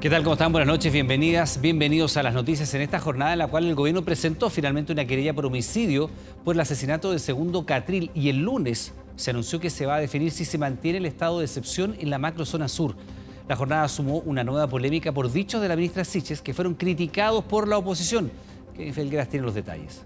¿Qué tal? ¿Cómo están? Buenas noches, bienvenidas, bienvenidos a las noticias en esta jornada en la cual el gobierno presentó finalmente una querella por homicidio por el asesinato del segundo Catril y el lunes se anunció que se va a definir si se mantiene el estado de excepción en la macrozona sur. La jornada sumó una nueva polémica por dichos de la ministra Siches que fueron criticados por la oposición. Kevin Felgueras tiene los detalles.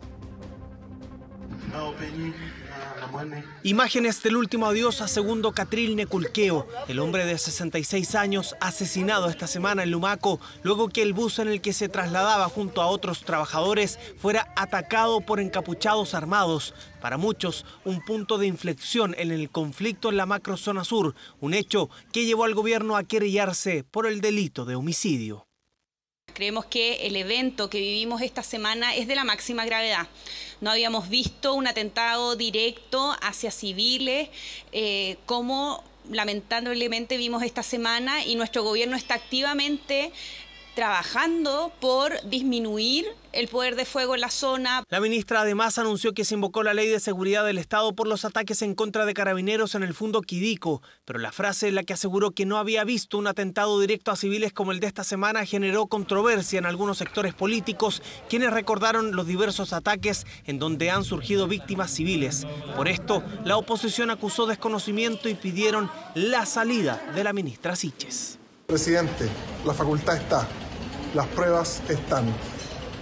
Imágenes del último adiós a segundo Catril Neculqueo, el hombre de 66 años asesinado esta semana en Lumaco, luego que el bus en el que se trasladaba junto a otros trabajadores fuera atacado por encapuchados armados. Para muchos, un punto de inflexión en el conflicto en la macrozona sur, un hecho que llevó al gobierno a querellarse por el delito de homicidio. Creemos que el evento que vivimos esta semana es de la máxima gravedad. No habíamos visto un atentado directo hacia civiles eh, como lamentablemente vimos esta semana y nuestro gobierno está activamente trabajando por disminuir el poder de fuego en la zona. La ministra además anunció que se invocó la ley de seguridad del Estado por los ataques en contra de carabineros en el Fundo Quidico, pero la frase en la que aseguró que no había visto un atentado directo a civiles como el de esta semana generó controversia en algunos sectores políticos, quienes recordaron los diversos ataques en donde han surgido víctimas civiles. Por esto, la oposición acusó desconocimiento y pidieron la salida de la ministra Siches. Presidente, la facultad está, las pruebas están,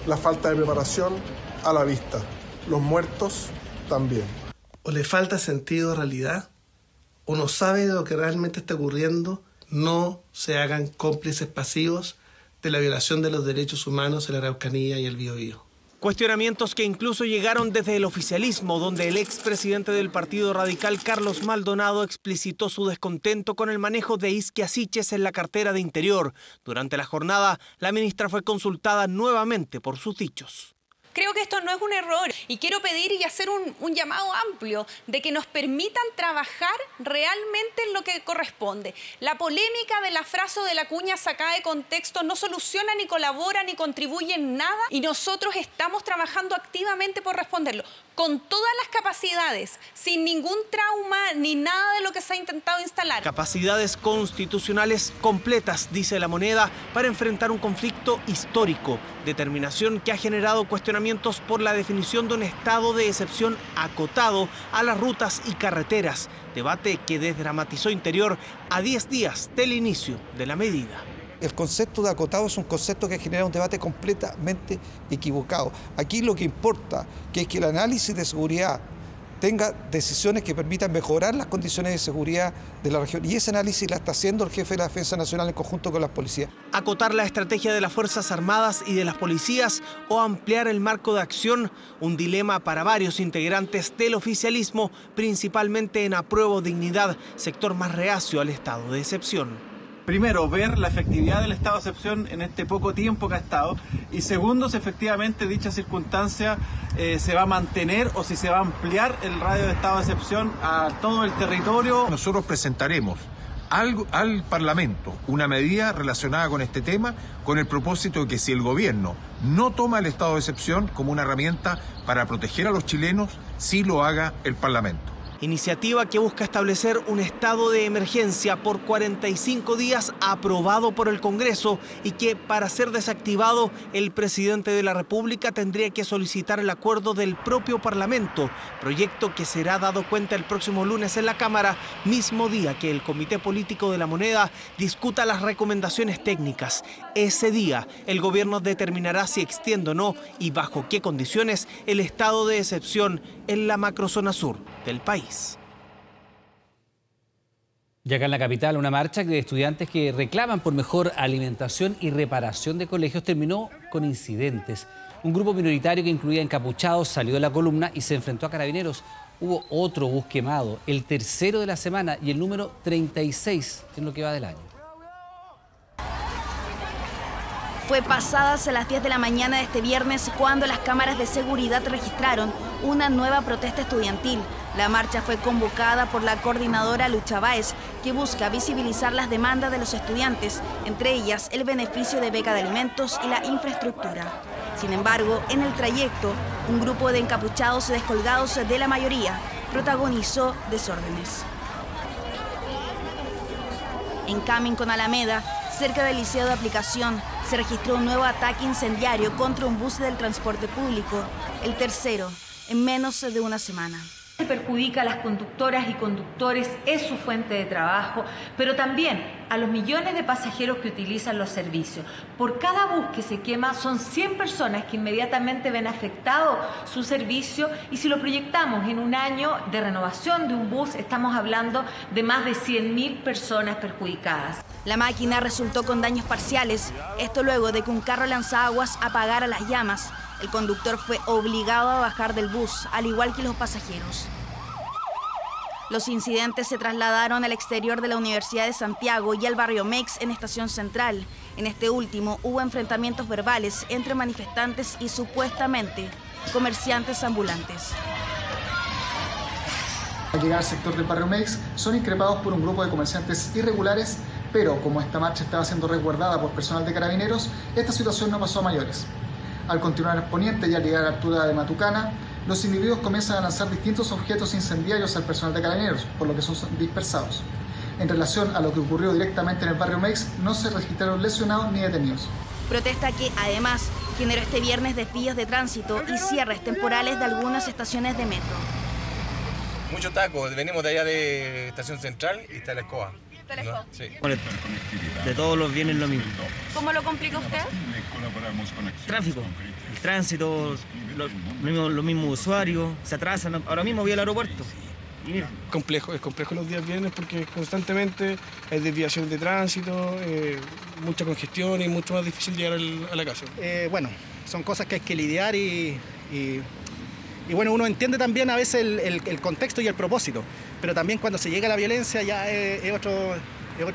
la falta de preparación a la vista, los muertos también. O le falta sentido de realidad, o no sabe de lo que realmente está ocurriendo, no se hagan cómplices pasivos de la violación de los derechos humanos en la Araucanía y el Biobío. Cuestionamientos que incluso llegaron desde el oficialismo, donde el expresidente del Partido Radical, Carlos Maldonado, explicitó su descontento con el manejo de Isquia en la cartera de Interior. Durante la jornada, la ministra fue consultada nuevamente por sus dichos. Creo que esto no es un error y quiero pedir y hacer un, llamado amplio de que nos permitan trabajar realmente en lo que corresponde. La polémica de la frase de la cuña sacada de contexto no soluciona ni colabora ni contribuye en nada y nosotros estamos trabajando activamente por responderlo con todas las capacidades, sin ningún trauma ni nada de lo que se ha intentado instalar. Capacidades constitucionales completas, dice la moneda, para enfrentar un conflicto histórico. Determinación que ha generado cuestionamientos por la definición de un estado de excepción acotado a las rutas y carreteras. Debate que desdramatizó Interior a 10 días del inicio de la medida el concepto de acotado es un concepto que genera un debate completamente equivocado. Aquí lo que importa es que el análisis de seguridad tenga decisiones que permitan mejorar las condiciones de seguridad de la región. Y ese análisis la está haciendo el jefe de la Defensa Nacional en conjunto con las policías. Acotar la estrategia de las Fuerzas Armadas y de las policías o ampliar el marco de acción, un dilema para varios integrantes del oficialismo, principalmente en apruebo dignidad, sector más reacio al estado de excepción primero, ver la efectividad del estado de excepción en este poco tiempo que ha estado y segundo, si efectivamente dicha circunstancia eh, se va a mantener o si se va a ampliar el radio de estado de excepción a todo el territorio. Nosotros presentaremos al, al, Parlamento una medida relacionada con este tema con el propósito de que si el gobierno no toma el estado de excepción como una herramienta para proteger a los chilenos, sí lo haga el Parlamento iniciativa que busca establecer un estado de emergencia por 45 días aprobado por el Congreso y que para ser desactivado el presidente de la República tendría que solicitar el acuerdo del propio Parlamento, proyecto que será dado cuenta el próximo lunes en la Cámara, mismo día que el Comité Político de la Moneda discuta las recomendaciones técnicas. Ese día el gobierno determinará si extiende o no y bajo qué condiciones el estado de excepción en la macrozona sur del país. Ya acá en la capital, una marcha de estudiantes que reclaman por mejor alimentación y reparación de colegios terminó con incidentes. Un grupo minoritario que incluía encapuchados salió de la columna y se enfrentó a carabineros. Hubo otro bus quemado, el tercero de la semana y el número 36 en lo que va del año. Fue pasadas las 10 de la mañana de este viernes cuando las cámaras de seguridad registraron una nueva protesta estudiantil. La marcha fue convocada por la coordinadora Lucha Báez, que busca visibilizar las demandas de los estudiantes, entre ellas el beneficio de beca de alimentos y la infraestructura. Sin embargo, en el trayecto, un grupo de encapuchados descolgados de la mayoría protagonizó desórdenes. En Camin con Alameda, Cerca del Liceo de Aplicación se registró un nuevo ataque incendiario contra un bus del transporte público, el tercero, en menos de una semana perjudica a las conductoras y conductores, es su fuente de trabajo, pero también a los millones de pasajeros que utilizan los servicios. Por cada bus que se quema son 100 personas que inmediatamente ven afectado su servicio y si lo proyectamos en un año de renovación de un bus, estamos hablando de más de 100.000 personas perjudicadas. La máquina resultó con daños parciales, esto luego de que un carro lanzaguas apagara las llamas. El conductor fue obligado a bajar del bus, al igual que los pasajeros. Los incidentes se trasladaron al exterior de la Universidad de Santiago y al barrio Mex en Estación Central. En este último hubo enfrentamientos verbales entre manifestantes y supuestamente comerciantes ambulantes. Al llegar al sector del barrio Mex, son increpados por un grupo de comerciantes irregulares, pero como esta marcha estaba siendo resguardada por personal de carabineros, esta situación no pasó a mayores. Al continuar el poniente y al llegar a la altura de Matucana, los individuos comienzan a lanzar distintos objetos incendiarios al personal de carabineros, por lo que son dispersados. En relación a lo que ocurrió directamente en el barrio Mex, no se registraron lesionados ni detenidos. Protesta que además generó este viernes desvíos de tránsito y cierres temporales de algunas estaciones de metro. Mucho taco, venimos de allá de Estación Central y está la escoba. Sí. De todos los bienes lo mismo. ¿Cómo lo complica usted? Tráfico, el tránsito, los mismos usuarios, se atrasan. Ahora mismo voy al aeropuerto. Complejo, es complejo los días viernes porque constantemente hay desviación de tránsito, eh, mucha congestión y mucho más difícil llegar a la casa. Eh, bueno, son cosas que hay que lidiar y, y, bueno, uno entiende también a veces el, contexto y el propósito, pero también cuando se llega a la violencia ya es, otro,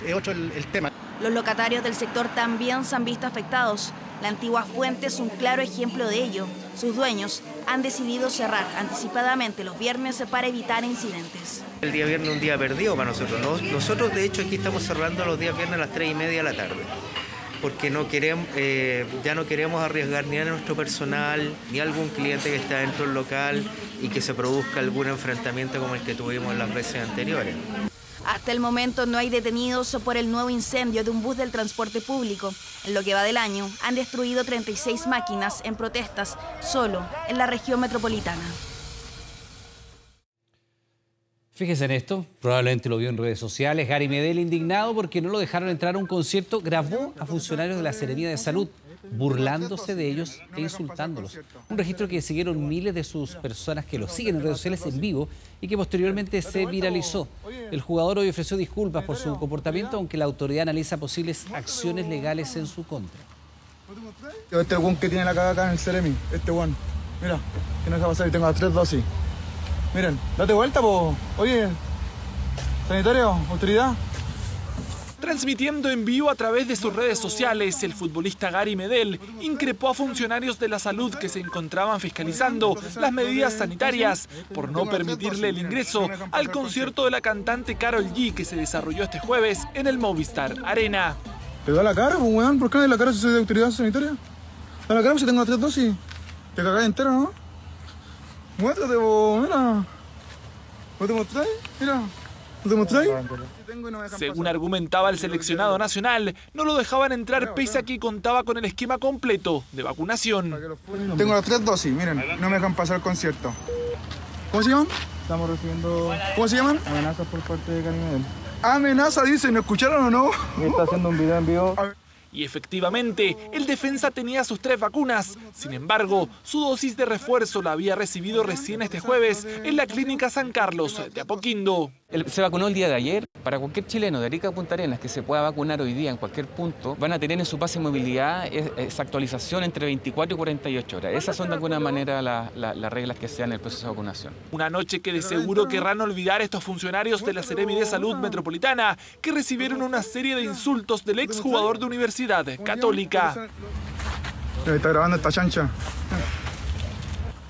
es otro el tema. Los locatarios del sector también se han visto afectados. La antigua fuente es un claro ejemplo de ello. Sus dueños han decidido cerrar anticipadamente los viernes para evitar incidentes. El día viernes es un día perdido para nosotros. Nosotros de hecho aquí estamos cerrando los días viernes a las 3 y media de la tarde porque no queremos, eh, ya no queremos arriesgar ni a nuestro personal, ni a algún cliente que está dentro del local y que se produzca algún enfrentamiento como el que tuvimos las veces anteriores. Hasta el momento no hay detenidos por el nuevo incendio de un bus del transporte público. En lo que va del año, han destruido 36 máquinas en protestas solo en la región metropolitana. Fíjese en esto, probablemente lo vio en redes sociales. Gary Medel, indignado porque no lo dejaron entrar a un concierto, grabó a funcionarios de la Seremía de Salud burlándose de ellos e insultándolos. Un registro que siguieron miles de sus personas que lo siguen en redes sociales en vivo y que posteriormente se viralizó. El jugador hoy ofreció disculpas por su comportamiento, aunque la autoridad analiza posibles acciones legales en su contra. Este guan que tiene la caga acá en el Ceremi, este guan. Mira, que no pasar y tengo las tres dosis. Miren, date vuelta, po. Oye, sanitario, autoridad. Transmitiendo en vivo a través de sus redes sociales, el futbolista Gary Medel increpó a funcionarios de la salud que se encontraban fiscalizando las medidas sanitarias por no permitirle el ingreso al concierto de la cantante Carol G que se desarrolló este jueves en el Movistar Arena. ¿Te da la cara, weón? ¿Por qué da la cara si soy de autoridad sanitaria? ¿Da la cara si tengo tres dosis? Te cagás entero, ¿no? Muéstrate, vos, mira. ¿No te mostráis? Mira. ¿No te mostráis? Según argumentaba el seleccionado nacional, no lo dejaban entrar pese a que contaba con el esquema completo de vacunación. Tengo las tres dosis, miren, no me dejan pasar el concierto. ¿Cómo se llaman? Estamos recibiendo... ¿Cómo se llaman? Amenazas por parte de Carimedel. Amenaza, dicen, ¿no escucharon o no? está haciendo un video en vivo. Y efectivamente, el defensa tenía sus tres vacunas. Sin embargo, su dosis de refuerzo la había recibido recién este jueves en la Clínica San Carlos de Apoquindo. Se vacunó el día de ayer. Para cualquier chileno de Arica a Punta Arenas que se pueda vacunar hoy día en cualquier punto, van a tener en su pase de movilidad esa actualización entre 24 y 48 horas. Esas son de alguna manera las reglas que sean en el proceso de vacunación. Una noche que de seguro querrán olvidar estos funcionarios de la Seremi de Salud Metropolitana que recibieron una serie de insultos del exjugador de Universidad Católica. Está grabando esta chancha.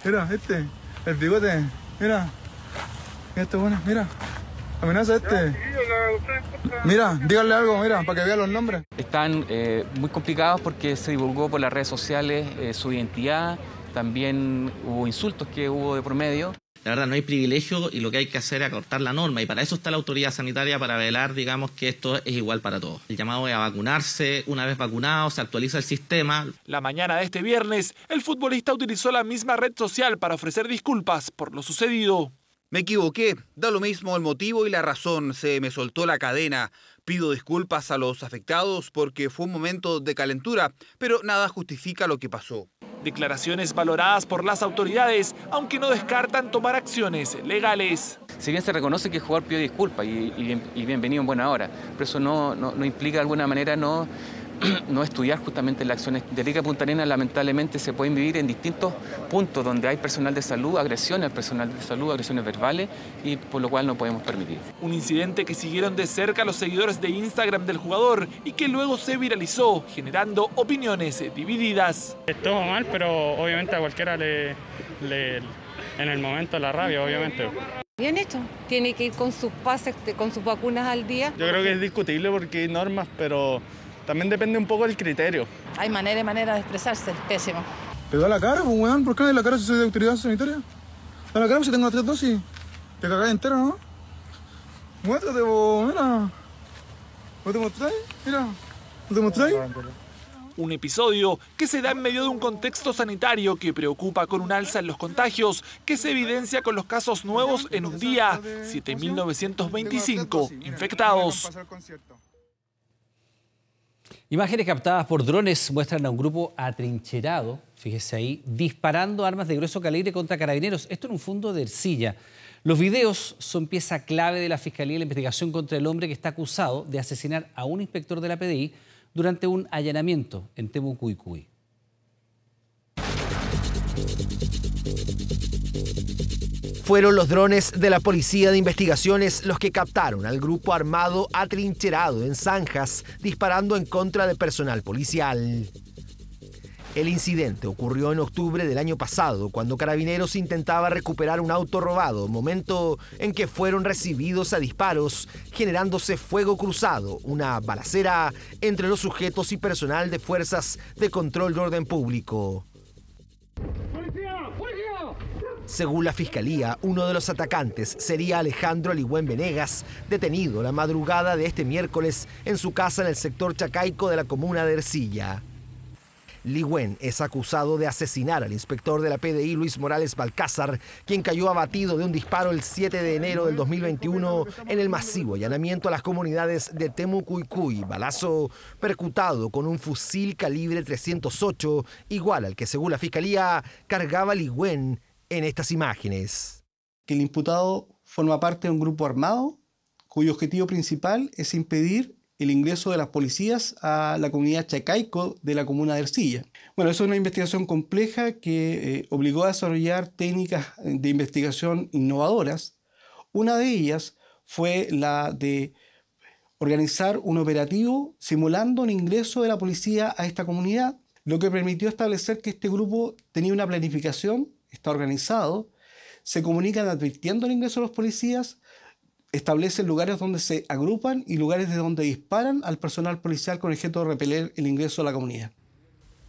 Mira, este, el bigote, mira. Esto bueno, mira. Amenaza este. Mira, díganle algo, mira, para que vean los nombres. Están eh, muy complicados porque se divulgó por las redes sociales eh, su identidad, también hubo insultos que hubo de promedio. La verdad, no hay privilegio y lo que hay que hacer es acortar la norma. Y para eso está la autoridad sanitaria, para velar, digamos, que esto es igual para todos. El llamado es a vacunarse. Una vez vacunado, se actualiza el sistema. La mañana de este viernes, el futbolista utilizó la misma red social para ofrecer disculpas por lo sucedido. Me equivoqué, da lo mismo el motivo y la razón, se me soltó la cadena. Pido disculpas a los afectados porque fue un momento de calentura, pero nada justifica lo que pasó. Declaraciones valoradas por las autoridades, aunque no descartan tomar acciones legales. Si bien se reconoce que el jugador pidió disculpas y, bienvenido en buena hora, pero eso no, no implica de alguna manera no no estudiar justamente las acciones de Liga Punta Arenas lamentablemente se pueden vivir en distintos puntos donde hay personal de salud, agresiones al personal de salud, agresiones verbales y por lo cual no podemos permitir. Un incidente que siguieron de cerca los seguidores de Instagram del jugador y que luego se viralizó generando opiniones divididas. Estuvo mal, pero obviamente a cualquiera le, le en el momento la rabia, obviamente. Bien hecho, tiene que ir con sus pases, con sus vacunas al día. Yo creo que es discutible porque hay normas, pero también depende un poco del criterio. Hay manera y manera de expresarse, pésimo. Te da la cara, pues, weón. ¿Por qué no la cara si soy de autoridad sanitaria? Da la cara si tengo las tres dosis. Te cagás entero, ¿no? Muéstrate, vos, mira. ¿No te mostráis? Mira. ¿No te mostráis? Un episodio que se da en medio de un contexto sanitario que preocupa con un alza en los contagios que se evidencia con los casos nuevos en un día, 7.925 infectados. Imágenes captadas por drones muestran a un grupo atrincherado, fíjese ahí, disparando armas de grueso calibre contra carabineros. Esto en un fondo de Ercilla. Los videos son pieza clave de la Fiscalía y la investigación contra el hombre que está acusado de asesinar a un inspector de la PDI durante un allanamiento en Temucuicuy. Fueron los drones de la Policía de Investigaciones los que captaron al grupo armado atrincherado en zanjas, disparando en contra de personal policial. El incidente ocurrió en octubre del año pasado, cuando Carabineros intentaba recuperar un auto robado, momento en que fueron recibidos a disparos, generándose fuego cruzado, una balacera entre los sujetos y personal de fuerzas de control de orden público. Según la fiscalía, uno de los atacantes sería Alejandro Ligüen Venegas, detenido la madrugada de este miércoles en su casa en el sector chacaico de la comuna de Ercilla. Ligüen es acusado de asesinar al inspector de la PDI Luis Morales Balcázar, quien cayó abatido de un disparo el 7 de enero del 2021 en el masivo allanamiento a las comunidades de Temucuycuy, balazo percutado con un fusil calibre 308, igual al que según la fiscalía cargaba Ligüen en estas imágenes. Que el imputado forma parte de un grupo armado cuyo objetivo principal es impedir el ingreso de las policías a la comunidad chacaico de la comuna de Ercilla. Bueno, eso es una investigación compleja que eh, obligó a desarrollar técnicas de investigación innovadoras. Una de ellas fue la de organizar un operativo simulando un ingreso de la policía a esta comunidad, lo que permitió establecer que este grupo tenía una planificación está organizado, se comunican advirtiendo el ingreso de los policías, establecen lugares donde se agrupan y lugares de donde disparan al personal policial con objeto de repeler el ingreso a la comunidad.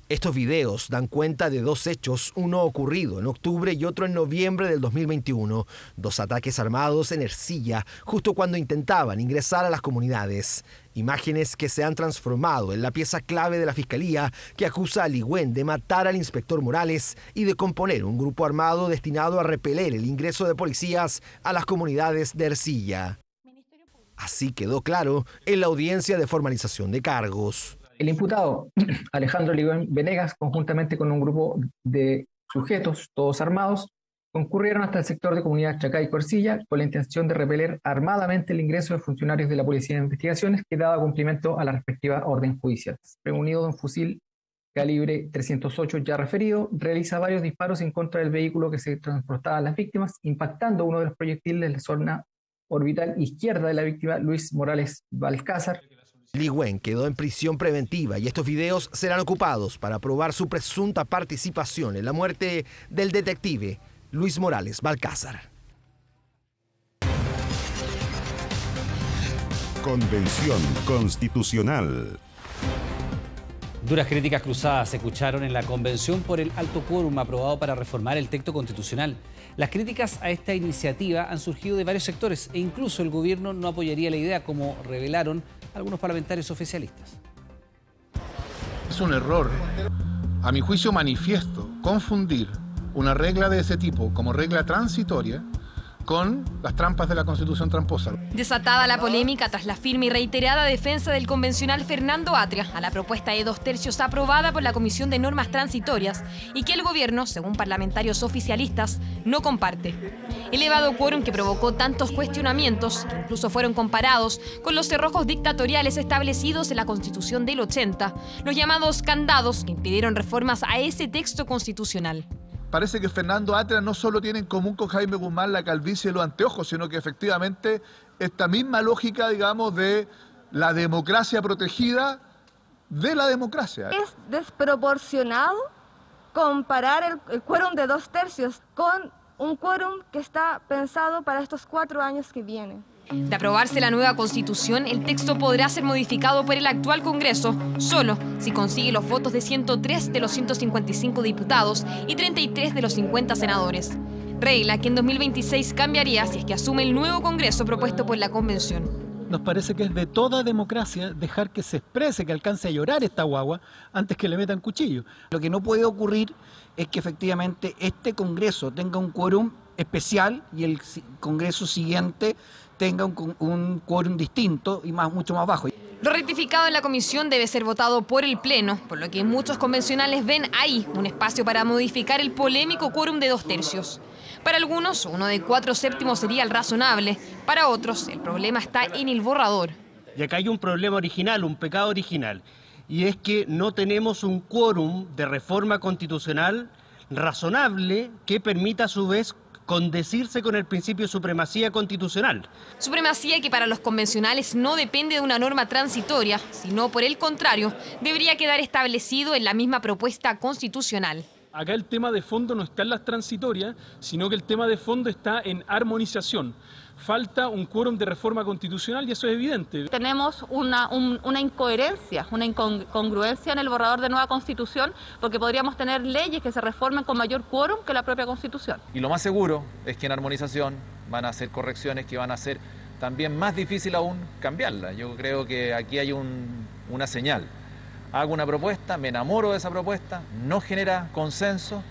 Estos videos dan cuenta de dos hechos, uno ocurrido en octubre y otro en noviembre del 2021, dos ataques armados en Ercilla, justo cuando intentaban ingresar a las comunidades. Imágenes que se han transformado en la pieza clave de la Fiscalía que acusa a Ligüen de matar al inspector Morales y de componer un grupo armado destinado a repeler el ingreso de policías a las comunidades de Ercilla. Así quedó claro en la audiencia de formalización de cargos. El imputado Alejandro Ligón Venegas, conjuntamente con un grupo de sujetos, todos armados, concurrieron hasta el sector de comunidad Chacay y Corcilla con la intención de repeler armadamente el ingreso de funcionarios de la Policía de Investigaciones que daba cumplimiento a la respectiva orden judicial. Premunido de un fusil calibre 308 ya referido, realiza varios disparos en contra del vehículo que se transportaba a las víctimas, impactando uno de los proyectiles de la zona orbital izquierda de la víctima, Luis Morales Balcázar, Li Wen quedó en prisión preventiva y estos videos serán ocupados para probar su presunta participación en la muerte del detective Luis Morales Balcázar. Convención Constitucional. Duras críticas cruzadas se escucharon en la convención por el alto quórum aprobado para reformar el texto constitucional. Las críticas a esta iniciativa han surgido de varios sectores e incluso el gobierno no apoyaría la idea, como revelaron algunos parlamentarios oficialistas. Es un error, a mi juicio manifiesto, confundir una regla de ese tipo como regla transitoria con las trampas de la Constitución tramposa. Desatada la polémica tras la firme y reiterada defensa del convencional Fernando Atria a la propuesta de dos tercios aprobada por la Comisión de Normas Transitorias y que el gobierno, según parlamentarios oficialistas, no comparte. Elevado quórum que provocó tantos cuestionamientos, que incluso fueron comparados con los cerrojos dictatoriales establecidos en la Constitución del 80, los llamados candados que impidieron reformas a ese texto constitucional parece que Fernando Atria no solo tiene en común con Jaime Guzmán la calvicie y los anteojos, sino que efectivamente esta misma lógica, digamos, de la democracia protegida de la democracia. Es desproporcionado comparar el, quórum de dos tercios con un quórum que está pensado para estos cuatro años que vienen. De aprobarse la nueva constitución, el texto podrá ser modificado por el actual Congreso solo si consigue los votos de 103 de los 155 diputados y 33 de los 50 senadores. Regla que en 2026 cambiaría si es que asume el nuevo Congreso propuesto por la Convención. Nos parece que es de toda democracia dejar que se exprese, que alcance a llorar esta guagua antes que le metan cuchillo. Lo que no puede ocurrir es que efectivamente este Congreso tenga un quórum especial y el Congreso siguiente tenga un, quórum distinto y más, mucho más bajo. Lo rectificado en la comisión debe ser votado por el Pleno, por lo que muchos convencionales ven ahí un espacio para modificar el polémico quórum de dos tercios. Para algunos, uno de cuatro séptimos sería el razonable, para otros, el problema está en el borrador. Y acá hay un problema original, un pecado original, y es que no tenemos un quórum de reforma constitucional razonable que permita a su vez condecirse con el principio de supremacía constitucional. Supremacía que para los convencionales no depende de una norma transitoria, sino por el contrario, debería quedar establecido en la misma propuesta constitucional. Acá el tema de fondo no está en las transitorias, sino que el tema de fondo está en armonización falta un quórum de reforma constitucional y eso es evidente. Tenemos una, una incoherencia, una incongruencia en el borrador de nueva constitución porque podríamos tener leyes que se reformen con mayor quórum que la propia constitución. Y lo más seguro es que en armonización van a hacer correcciones que van a hacer también más difícil aún cambiarla. Yo creo que aquí hay una señal. Hago una propuesta, me enamoro de esa propuesta, no genera consenso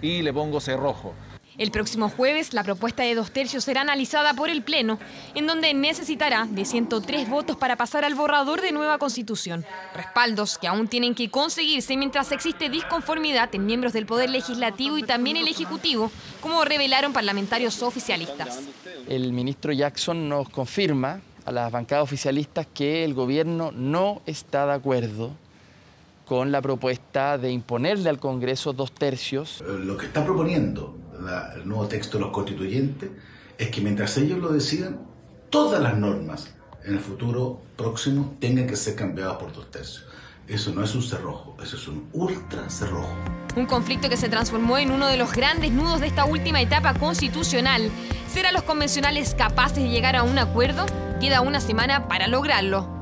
y le pongo cerrojo. El próximo jueves, la propuesta de dos tercios será analizada por el Pleno, en donde necesitará de 103 votos para pasar al borrador de nueva constitución. Respaldos que aún tienen que conseguirse mientras existe disconformidad en miembros del Poder Legislativo y también el Ejecutivo, como revelaron parlamentarios oficialistas. El ministro Jackson nos confirma a las bancadas oficialistas que el gobierno no está de acuerdo con la propuesta de imponerle al Congreso dos tercios. Lo que está proponiendo el nuevo texto de los constituyentes es que mientras ellos lo decidan, todas las normas en el futuro próximo tengan que ser cambiadas por dos tercios. Eso no es un cerrojo, eso es un ultra cerrojo. Un conflicto que se transformó en uno de los grandes nudos de esta última etapa constitucional. ¿Serán los convencionales capaces de llegar a un acuerdo? Queda una semana para lograrlo.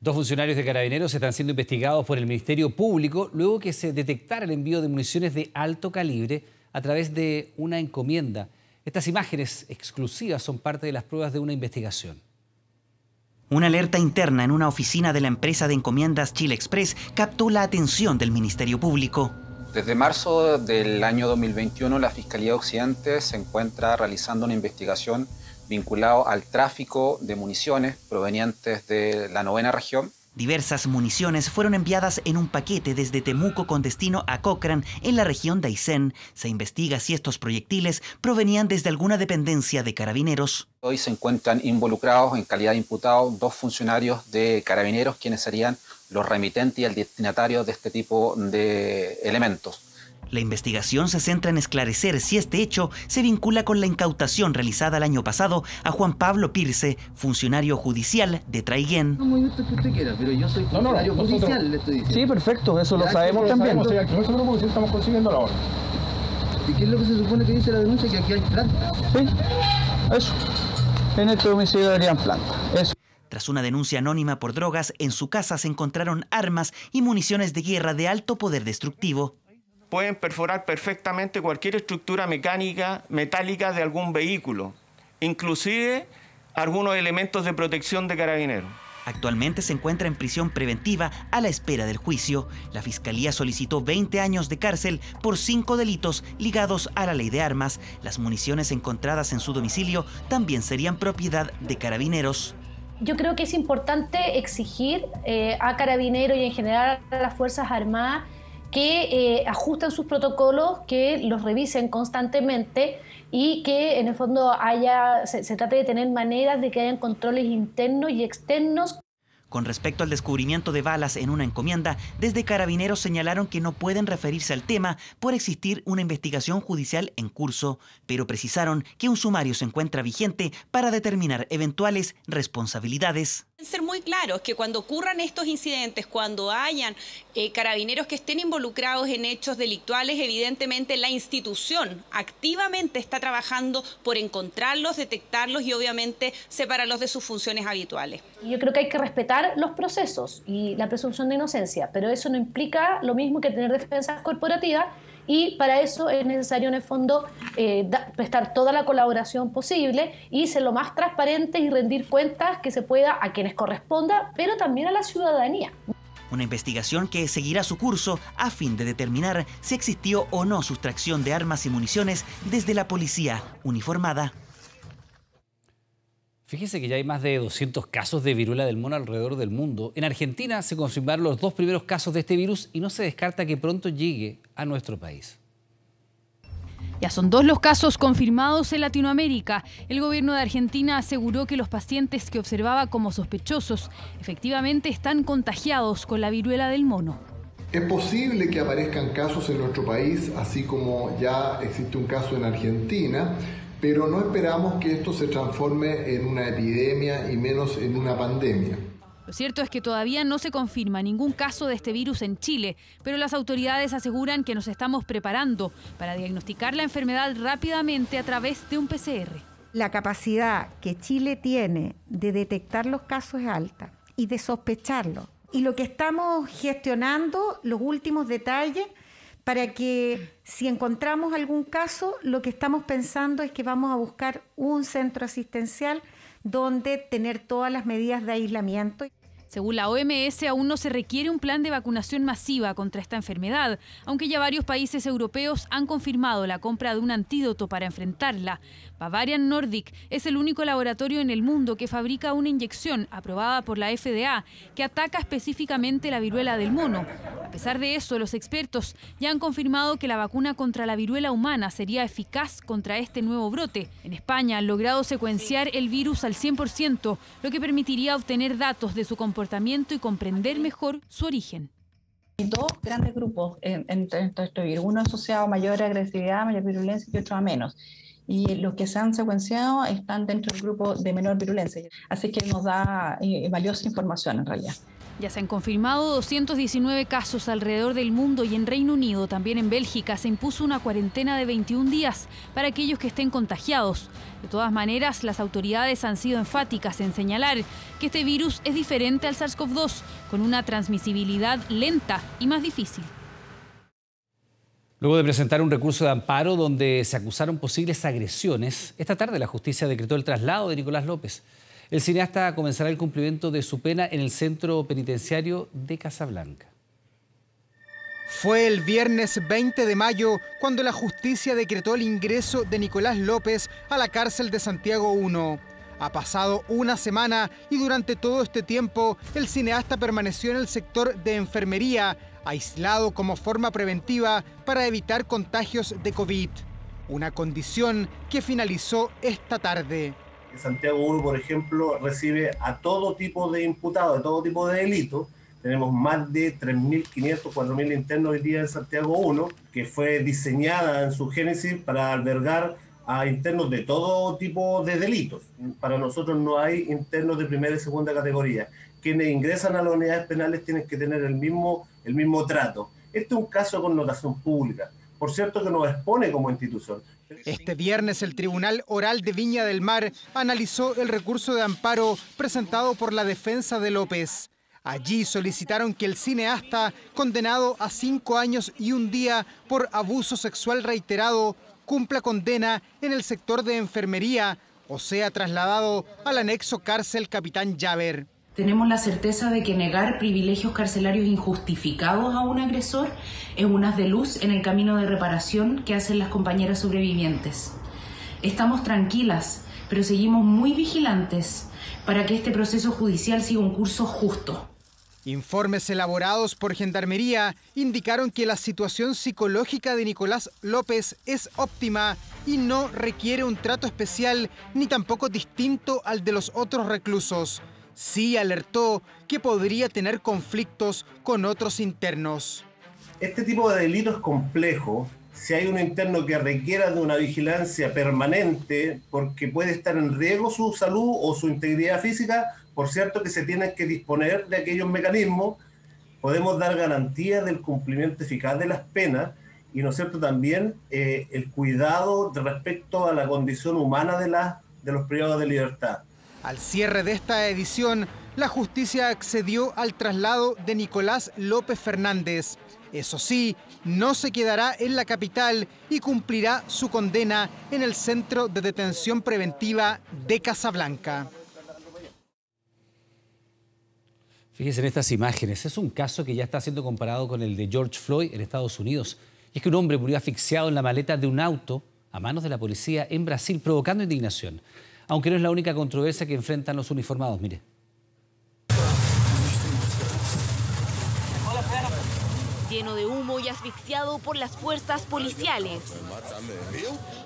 Dos funcionarios de carabineros están siendo investigados por el Ministerio Público luego que se detectara el envío de municiones de alto calibre a través de una encomienda. Estas imágenes exclusivas son parte de las pruebas de una investigación. Una alerta interna en una oficina de la empresa de encomiendas Chile Express captó la atención del Ministerio Público. Desde marzo del año 2021, la Fiscalía Occidente se encuentra realizando una investigación vinculado al tráfico de municiones provenientes de la novena región. Diversas municiones fueron enviadas en un paquete desde Temuco con destino a Cochrane, en la región de Aysén. Se investiga si estos proyectiles provenían desde alguna dependencia de carabineros. Hoy se encuentran involucrados en calidad de imputados dos funcionarios de carabineros, quienes serían los remitentes y el destinatario de este tipo de elementos. La investigación se centra en esclarecer si este hecho se vincula con la incautación realizada el año pasado a Juan Pablo Pirce, funcionario judicial de Traiguén. No gusto que usted quiera, pero yo soy funcionario judicial, le estoy diciendo. Sí, perfecto, eso lo sabemos también. Sabemos, nosotros porque estamos consiguiendo la orden. ¿Y qué es lo que se supone que dice la denuncia? Que aquí hay planta. Sí, eso. En este domicilio habrían planta. Eso. Tras una denuncia anónima por drogas, en su casa se encontraron armas y municiones de guerra de alto poder destructivo. Pueden perforar perfectamente cualquier estructura mecánica, metálica de algún vehículo, inclusive algunos elementos de protección de carabineros. Actualmente se encuentra en prisión preventiva a la espera del juicio. La Fiscalía solicitó 20 años de cárcel por cinco delitos ligados a la ley de armas. Las municiones encontradas en su domicilio también serían propiedad de carabineros. Yo creo que es importante exigir eh, a carabineros y en general a las Fuerzas Armadas que eh, ajusten sus protocolos, que los revisen constantemente y que en el fondo haya, se, se trate de tener maneras de que hayan controles internos y externos. Con respecto al descubrimiento de balas en una encomienda, desde Carabineros señalaron que no pueden referirse al tema por existir una investigación judicial en curso, pero precisaron que un sumario se encuentra vigente para determinar eventuales responsabilidades ser muy claros que cuando ocurran estos incidentes, cuando hayan eh, carabineros que estén involucrados en hechos delictuales, evidentemente la institución activamente está trabajando por encontrarlos, detectarlos y obviamente separarlos de sus funciones habituales. Yo creo que hay que respetar los procesos y la presunción de inocencia, pero eso no implica lo mismo que tener defensa corporativa y para eso es necesario en el fondo eh, prestar toda la colaboración posible y ser lo más transparente y rendir cuentas que se pueda a quienes corresponda, pero también a la ciudadanía. Una investigación que seguirá su curso a fin de determinar si existió o no sustracción de armas y municiones desde la policía uniformada. Fíjese que ya hay más de 200 casos de viruela del mono alrededor del mundo. En Argentina se confirmaron los dos primeros casos de este virus y no se descarta que pronto llegue a nuestro país. Ya son dos los casos confirmados en Latinoamérica. El gobierno de Argentina aseguró que los pacientes que observaba como sospechosos efectivamente están contagiados con la viruela del mono. Es posible que aparezcan casos en nuestro país, así como ya existe un caso en Argentina, pero no esperamos que esto se transforme en una epidemia y menos en una pandemia. Lo cierto es que todavía no se confirma ningún caso de este virus en Chile, pero las autoridades aseguran que nos estamos preparando para diagnosticar la enfermedad rápidamente a través de un PCR. La capacidad que Chile tiene de detectar los casos es alta y de sospecharlos. Y lo que estamos gestionando, los últimos detalles, para que si encontramos algún caso, lo que estamos pensando es que vamos a buscar un centro asistencial donde tener todas las medidas de aislamiento. Según la OMS, aún no se requiere un plan de vacunación masiva contra esta enfermedad, aunque ya varios países europeos han confirmado la compra de un antídoto para enfrentarla. Bavarian Nordic es el único laboratorio en el mundo que fabrica una inyección aprobada por la FDA que ataca específicamente la viruela del mono. A pesar de eso, los expertos ya han confirmado que la vacuna contra la viruela humana sería eficaz contra este nuevo brote. En España han logrado secuenciar el virus al 100%, lo que permitiría obtener datos de su comportamiento y comprender mejor su origen. Dos grandes grupos entre estos virus, uno asociado a mayor agresividad, mayor virulencia y otro a menos y los que se han secuenciado están dentro del grupo de menor virulencia. Así que nos da eh, valiosa información en realidad. Ya se han confirmado 219 casos alrededor del mundo y en Reino Unido, también en Bélgica, se impuso una cuarentena de 21 días para aquellos que estén contagiados. De todas maneras, las autoridades han sido enfáticas en señalar que este virus es diferente al SARS-CoV-2, con una transmisibilidad lenta y más difícil. Luego de presentar un recurso de amparo donde se acusaron posibles agresiones, esta tarde la justicia decretó el traslado de Nicolás López. El cineasta comenzará el cumplimiento de su pena en el centro penitenciario de Casablanca. Fue el viernes 20 de mayo cuando la justicia decretó el ingreso de Nicolás López a la cárcel de Santiago I. Ha pasado una semana y durante todo este tiempo el cineasta permaneció en el sector de enfermería aislado como forma preventiva para evitar contagios de COVID, una condición que finalizó esta tarde. Santiago 1, por ejemplo, recibe a todo tipo de imputados, a todo tipo de delitos. Tenemos más de 3.500, 4.000 internos hoy día en Santiago 1, que fue diseñada en su génesis para albergar a internos de todo tipo de delitos. Para nosotros no hay internos de primera y segunda categoría. Quienes ingresan a las unidades penales tienen que tener el mismo el mismo trato. Este es un caso de connotación pública, por cierto que nos expone como institución. Este viernes el Tribunal Oral de Viña del Mar analizó el recurso de amparo presentado por la defensa de López. Allí solicitaron que el cineasta, condenado a cinco años y un día por abuso sexual reiterado, cumpla condena en el sector de enfermería o sea trasladado al anexo cárcel Capitán Llaver. Tenemos la certeza de que negar privilegios carcelarios injustificados a un agresor es un haz de luz en el camino de reparación que hacen las compañeras sobrevivientes. Estamos tranquilas, pero seguimos muy vigilantes para que este proceso judicial siga un curso justo. Informes elaborados por Gendarmería indicaron que la situación psicológica de Nicolás López es óptima y no requiere un trato especial ni tampoco distinto al de los otros reclusos. Sí alertó que podría tener conflictos con otros internos. Este tipo de delito es complejo. Si hay un interno que requiera de una vigilancia permanente porque puede estar en riesgo su salud o su integridad física, por cierto que se tienen que disponer de aquellos mecanismos, podemos dar garantía del cumplimiento eficaz de las penas y, ¿no cierto?, también eh, el cuidado respecto a la condición humana de, de los privados de libertad. Al cierre de esta edición, la justicia accedió al traslado de Nicolás López Fernández. Eso sí, no se quedará en la capital y cumplirá su condena en el Centro de Detención Preventiva de Casablanca. Fíjense en estas imágenes. Es un caso que ya está siendo comparado con el de George Floyd en Estados Unidos. Y es que un hombre murió asfixiado en la maleta de un auto a manos de la policía en Brasil, provocando indignación. Aunque no es la única controversia que enfrentan los uniformados. Mire. lleno de humo y asfixiado por las fuerzas policiales.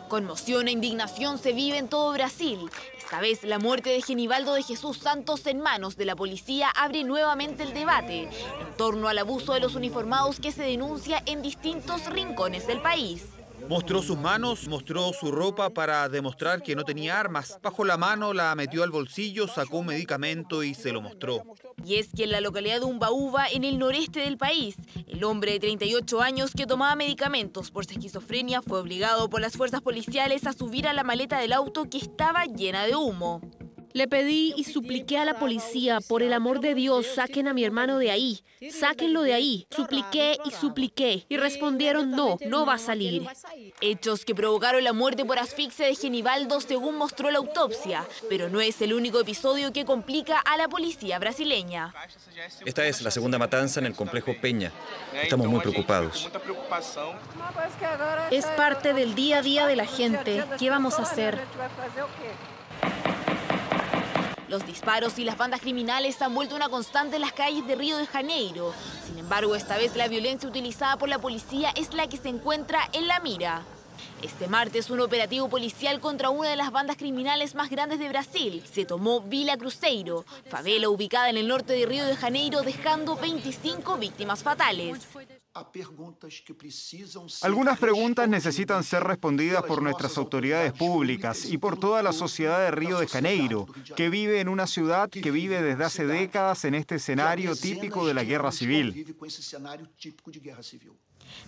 Conmoción e indignación se vive en todo Brasil. Esta vez la muerte de Genibaldo de Jesús Santos en manos de la policía abre nuevamente el debate en torno al abuso de los uniformados que se denuncia en distintos rincones del país. Mostró sus manos, mostró su ropa para demostrar que no tenía armas. Bajó la mano, la metió al bolsillo, sacó un medicamento y se lo mostró. Y es que en la localidad de Umbaúba, en el noreste del país, el hombre de 38 años que tomaba medicamentos por su esquizofrenia fue obligado por las fuerzas policiales a subir a la maleta del auto que estaba llena de humo. Le pedí y supliqué a la policía, por el amor de Dios, saquen a mi hermano de ahí, sáquenlo de ahí. Supliqué y supliqué y respondieron no, no va a salir. Hechos que provocaron la muerte por asfixia de Genibaldo según mostró la autopsia, pero no es el único episodio que complica a la policía brasileña. Esta es la segunda matanza en el complejo Peña. Estamos muy preocupados. Es parte del día a día de la gente. ¿Qué vamos a hacer? Los disparos y las bandas criminales han vuelto una constante en las calles de Río de Janeiro. Sin embargo, esta vez la violencia utilizada por la policía es la que se encuentra en la mira. Este martes, un operativo policial contra una de las bandas criminales más grandes de Brasil se tomó Vila Cruzeiro, favela ubicada en el norte de Río de Janeiro, dejando 25 víctimas fatales. Algunas preguntas necesitan ser respondidas por nuestras autoridades públicas y por toda la sociedad de Río de Janeiro, que vive en una ciudad que vive desde hace décadas en este escenario típico de la guerra civil.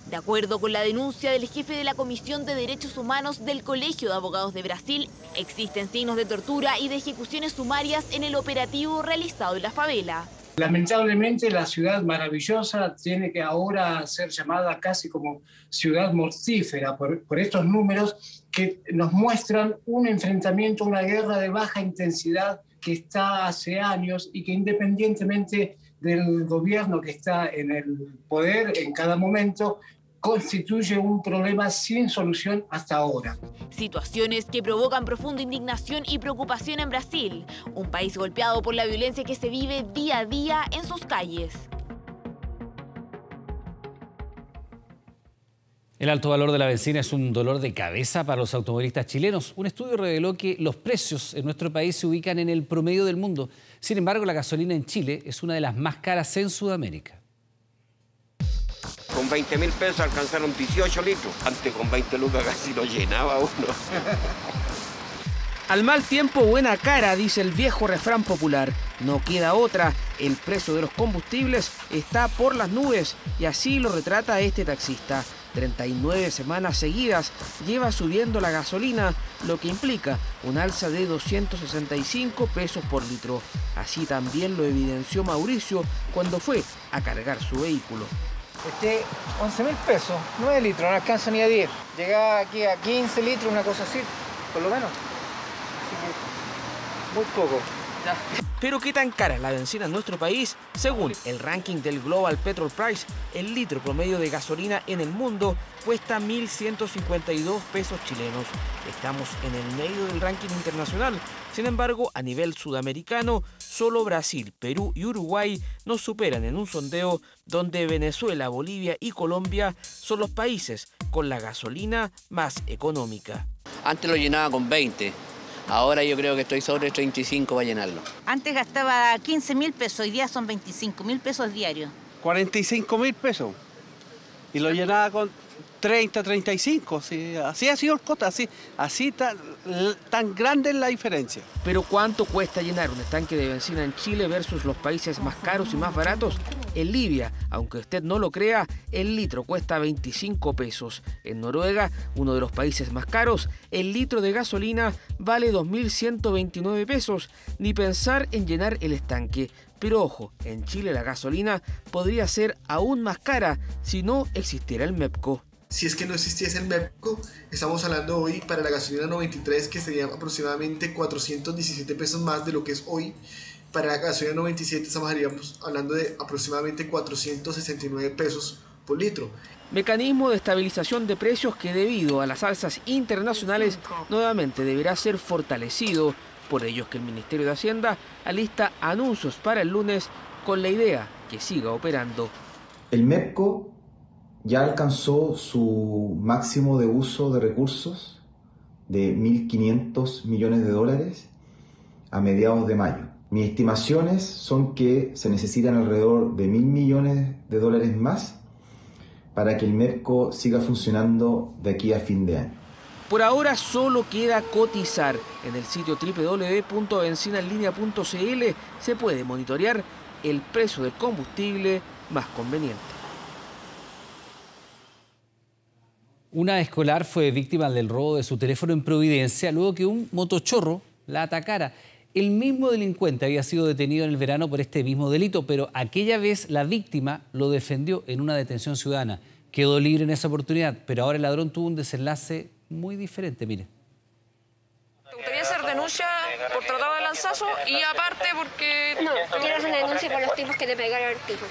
De acuerdo con la denuncia del jefe de la Comisión de Derechos Humanos del Colegio de Abogados de Brasil, existen signos de tortura y de ejecuciones sumarias en el operativo realizado en la favela. Lamentablemente la ciudad maravillosa tiene que ahora ser llamada casi como ciudad mortífera por, estos números que nos muestran un enfrentamiento, una guerra de baja intensidad que está hace años y que independientemente del gobierno que está en el poder en cada momento, constituye un problema sin solución hasta ahora. Situaciones que provocan profunda indignación y preocupación en Brasil, un país golpeado por la violencia que se vive día a día en sus calles. El alto valor de la benzina es un dolor de cabeza para los automovilistas chilenos. Un estudio reveló que los precios en nuestro país se ubican en el promedio del mundo. Sin embargo, la gasolina en Chile es una de las más caras en Sudamérica. Con 20 mil pesos alcanzaron 18 litros. Antes con 20 lucas casi lo llenaba uno. Al mal tiempo, buena cara, dice el viejo refrán popular. No queda otra, el precio de los combustibles está por las nubes y así lo retrata este taxista. 39 semanas seguidas lleva subiendo la gasolina, lo que implica un alza de 265 pesos por litro. Así también lo evidenció Mauricio cuando fue a cargar su vehículo. Este, 11 mil pesos, 9 litros, no alcanza ni a 10. Llega aquí a 15 litros, una cosa así, por lo menos. Así que, muy poco. Pero ¿qué tan cara es la benzina en nuestro país? Según el ranking del Global Petrol Price, el litro promedio de gasolina en el mundo cuesta 1.152 pesos chilenos. Estamos en el medio del ranking internacional. Sin embargo, a nivel sudamericano, solo Brasil, Perú y Uruguay nos superan en un sondeo donde Venezuela, Bolivia y Colombia son los países con la gasolina más económica. Antes lo llenaba con 20, Ahora yo creo que estoy sobre 35 para llenarlo. Antes gastaba 15 mil pesos, hoy día son 25 mil pesos diarios. 45 mil pesos. Y lo llenaba con 30, 35. Sí. Así ha sido el costo, así, así tan, tan grande es la diferencia. Pero ¿cuánto cuesta llenar un estanque de benzina en Chile versus los países más caros y más baratos? En Libia, aunque usted no lo crea, el litro cuesta 25 pesos. En Noruega, uno de los países más caros, el litro de gasolina vale 2.129 pesos. Ni pensar en llenar el estanque. Pero ojo, en Chile la gasolina podría ser aún más cara si no existiera el MEPCO. Si es que no existiese el MEPCO, estamos hablando hoy para la gasolina 93 que sería aproximadamente 417 pesos más de lo que es hoy para la gasolina 97 estamos hablando de aproximadamente 469 pesos por litro. Mecanismo de estabilización de precios que debido a las alzas internacionales nuevamente deberá ser fortalecido. Por ello es que el Ministerio de Hacienda alista anuncios para el lunes con la idea que siga operando. El MEPCO ya alcanzó su máximo de uso de recursos de 1.500 millones de dólares a mediados de mayo. Mis estimaciones son que se necesitan alrededor de mil millones de dólares más para que el MEPCO siga funcionando de aquí a fin de año. Por ahora solo queda cotizar. En el sitio www.benzinanlinea.cl se puede monitorear el precio del combustible más conveniente. Una escolar fue víctima del robo de su teléfono en Providencia luego que un motochorro la atacara. El mismo delincuente había sido detenido en el verano por este mismo delito, pero aquella vez la víctima lo defendió en una detención ciudadana. Quedó libre en esa oportunidad, pero ahora el ladrón tuvo un desenlace muy diferente, mire. ¿Te gustaría hacer denuncia por de lanzazo y aparte porque... No, quiero hacer una denuncia por los tipos que te pegaron al tipo.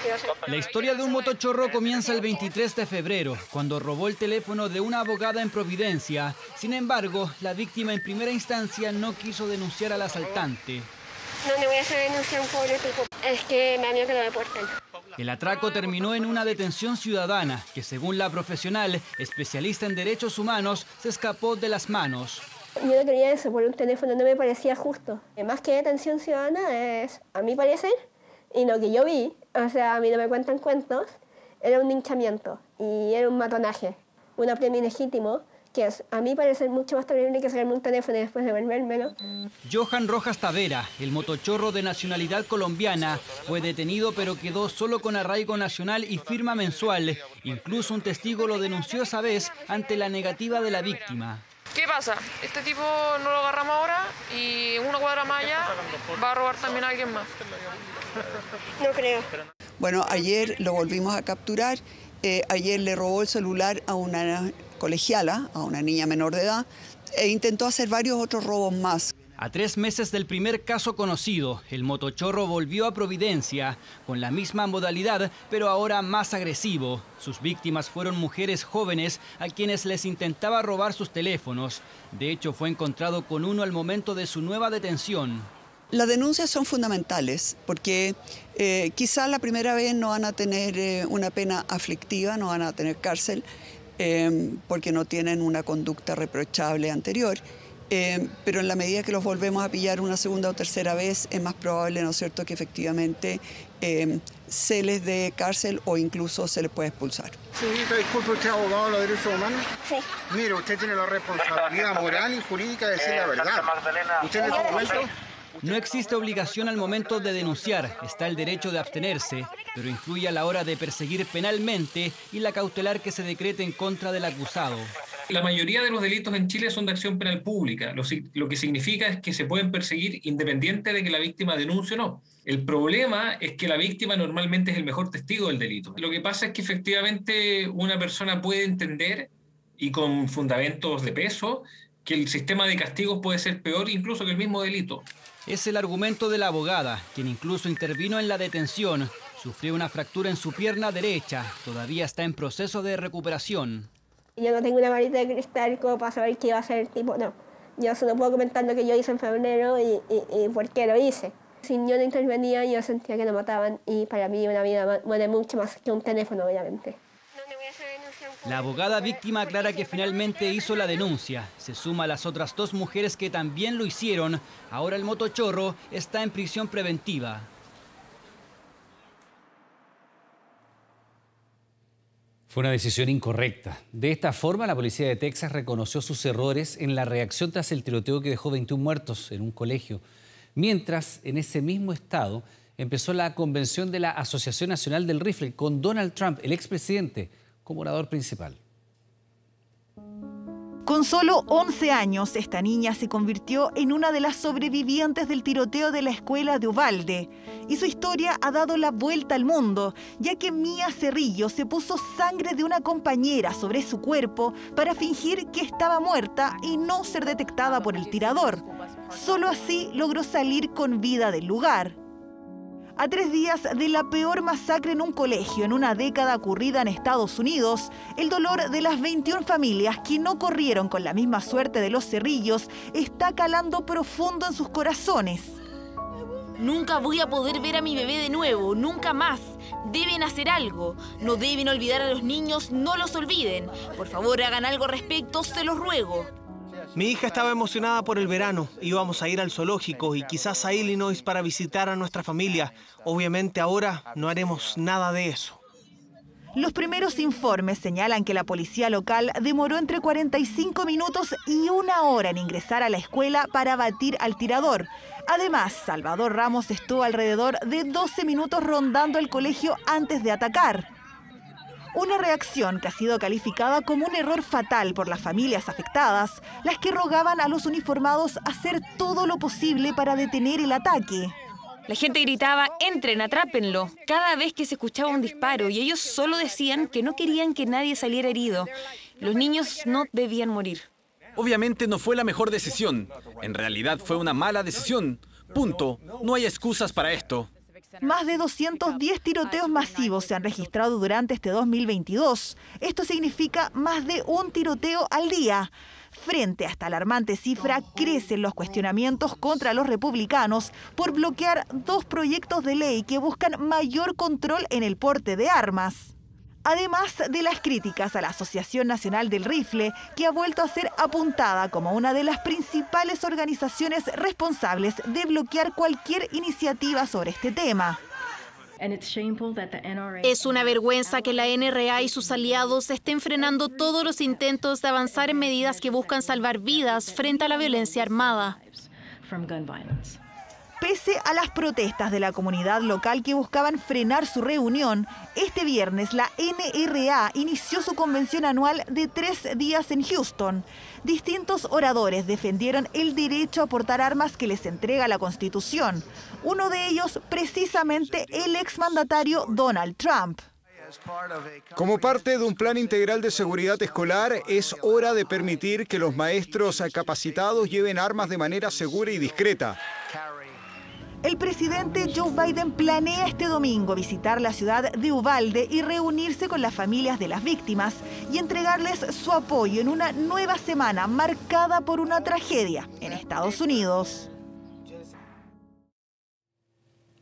La historia de un motochorro comienza el 23 de febrero, cuando robó el teléfono de una abogada en Providencia. Sin embargo, la víctima en primera instancia no quiso denunciar al asaltante. No le voy a hacer denuncia a un pobre tipo. Es que me da miedo que lo deporten. El atraco terminó en una detención ciudadana que, según la profesional, especialista en derechos humanos, se escapó de las manos. Yo no quería eso por un teléfono, no me parecía justo. Más que detención ciudadana es, a mi parecer, y lo que yo vi, o sea, a mí no me cuentan cuentos, era un hinchamiento y era un matonaje, un apremio ilegítimo que es, a mí parece mucho más terrible que sacarme un teléfono y después devolvérmelo. Johan Rojas Tavera, el motochorro de nacionalidad colombiana, fue detenido pero quedó solo con arraigo nacional y firma mensual. Incluso un testigo lo denunció esa vez ante la negativa de la víctima. ¿Qué pasa? Este tipo no lo agarramos ahora y una cuadra más allá va a robar también a alguien más. No creo. Bueno, ayer lo volvimos a capturar. Eh, ayer le robó el celular a una colegiala, a una niña menor de edad, e intentó hacer varios otros robos más. A tres meses del primer caso conocido, el motochorro volvió a Providencia con la misma modalidad, pero ahora más agresivo. Sus víctimas fueron mujeres jóvenes a quienes les intentaba robar sus teléfonos. De hecho, fue encontrado con uno al momento de su nueva detención. Las denuncias son fundamentales porque eh, quizá la primera vez no van a tener eh, una pena aflictiva, no van a tener cárcel, Em, porque no tienen una conducta reprochable anterior. Em, pero en la medida que los volvemos a pillar una segunda o tercera vez, es más probable, ¿no es cierto?, que efectivamente se les dé cárcel o incluso se les puede expulsar. Señorita, disculpe, ¿usted es abogado de los derechos humanos? Sí. Mire, usted tiene la responsabilidad moral y jurídica de decir la verdad. ¿Usted en este momento No existe obligación al momento de denunciar, está el derecho de abstenerse, pero influye a la hora de perseguir penalmente y la cautelar que se decrete en contra del acusado. La mayoría de los delitos en Chile son de acción penal pública, lo, lo, que significa es que se pueden perseguir independiente de que la víctima denuncie o no. El problema es que la víctima normalmente es el mejor testigo del delito. Lo que pasa es que efectivamente una persona puede entender, y con fundamentos de peso, que el sistema de castigos puede ser peor incluso que el mismo delito. Es el argumento de la abogada, quien incluso intervino en la detención. Sufrió una fractura en su pierna derecha, todavía está en proceso de recuperación. Yo no tengo una varita de cristal como para saber qué iba a ser el tipo, no. Yo solo puedo comentar lo que yo hice en febrero y, y, y por qué lo hice. Si yo no intervenía, yo sentía que lo mataban y para mí una vida muere mucho más que un teléfono, obviamente. La abogada víctima aclara que finalmente hizo la denuncia. Se suma a las otras dos mujeres que también lo hicieron. Ahora el motochorro está en prisión preventiva. Fue una decisión incorrecta. De esta forma, la policía de Texas reconoció sus errores en la reacción tras el tiroteo que dejó 21 muertos en un colegio. Mientras, en ese mismo estado, empezó la convención de la Asociación Nacional del Rifle con Donald Trump, el expresidente, como orador principal. Con solo 11 años, esta niña se convirtió en una de las sobrevivientes del tiroteo de la escuela de Uvalde. Y su historia ha dado la vuelta al mundo, ya que Mía Cerrillo se puso sangre de una compañera sobre su cuerpo para fingir que estaba muerta y no ser detectada por el tirador. Solo así logró salir con vida del lugar. A tres días de la peor masacre en un colegio en una década ocurrida en Estados Unidos, el dolor de las 21 familias que no corrieron con la misma suerte de los cerrillos está calando profundo en sus corazones. Nunca voy a poder ver a mi bebé de nuevo, nunca más. Deben hacer algo. No deben olvidar a los niños, no los olviden. Por favor, hagan algo al respecto, se los ruego. Mi hija estaba emocionada por el verano. Íbamos a ir al zoológico y quizás a Illinois para visitar a nuestra familia. Obviamente ahora no haremos nada de eso. Los primeros informes señalan que la policía local demoró entre 45 minutos y una hora en ingresar a la escuela para abatir al tirador. Además, Salvador Ramos estuvo alrededor de 12 minutos rondando el colegio antes de atacar. Una reacción que ha sido calificada como un error fatal por las familias afectadas, las que rogaban a los uniformados hacer todo lo posible para detener el ataque. La gente gritaba, entren, atrápenlo, cada vez que se escuchaba un disparo y ellos solo decían que no querían que nadie saliera herido. Los niños no debían morir. Obviamente no fue la mejor decisión. En realidad fue una mala decisión. Punto. No hay excusas para esto. Más de 210 tiroteos masivos se han registrado durante este 2022. Esto significa más de un tiroteo al día. Frente a esta alarmante cifra, crecen los cuestionamientos contra los republicanos por bloquear dos proyectos de ley que buscan mayor control en el porte de armas. Además de las críticas a la Asociación Nacional del Rifle, que ha vuelto a ser apuntada como una de las principales organizaciones responsables de bloquear cualquier iniciativa sobre este tema. Es una vergüenza que la NRA y sus aliados estén frenando todos los intentos de avanzar en medidas que buscan salvar vidas frente a la violencia armada. Pese a las protestas de la comunidad local que buscaban frenar su reunión, este viernes la NRA inició su convención anual de tres días en Houston. Distintos oradores defendieron el derecho a portar armas que les entrega la Constitución. Uno de ellos, precisamente, el exmandatario Donald Trump. Como parte de un plan integral de seguridad escolar, es hora de permitir que los maestros capacitados lleven armas de manera segura y discreta. El presidente Joe Biden planea este domingo visitar la ciudad de Uvalde y reunirse con las familias de las víctimas y entregarles su apoyo en una nueva semana marcada por una tragedia en Estados Unidos.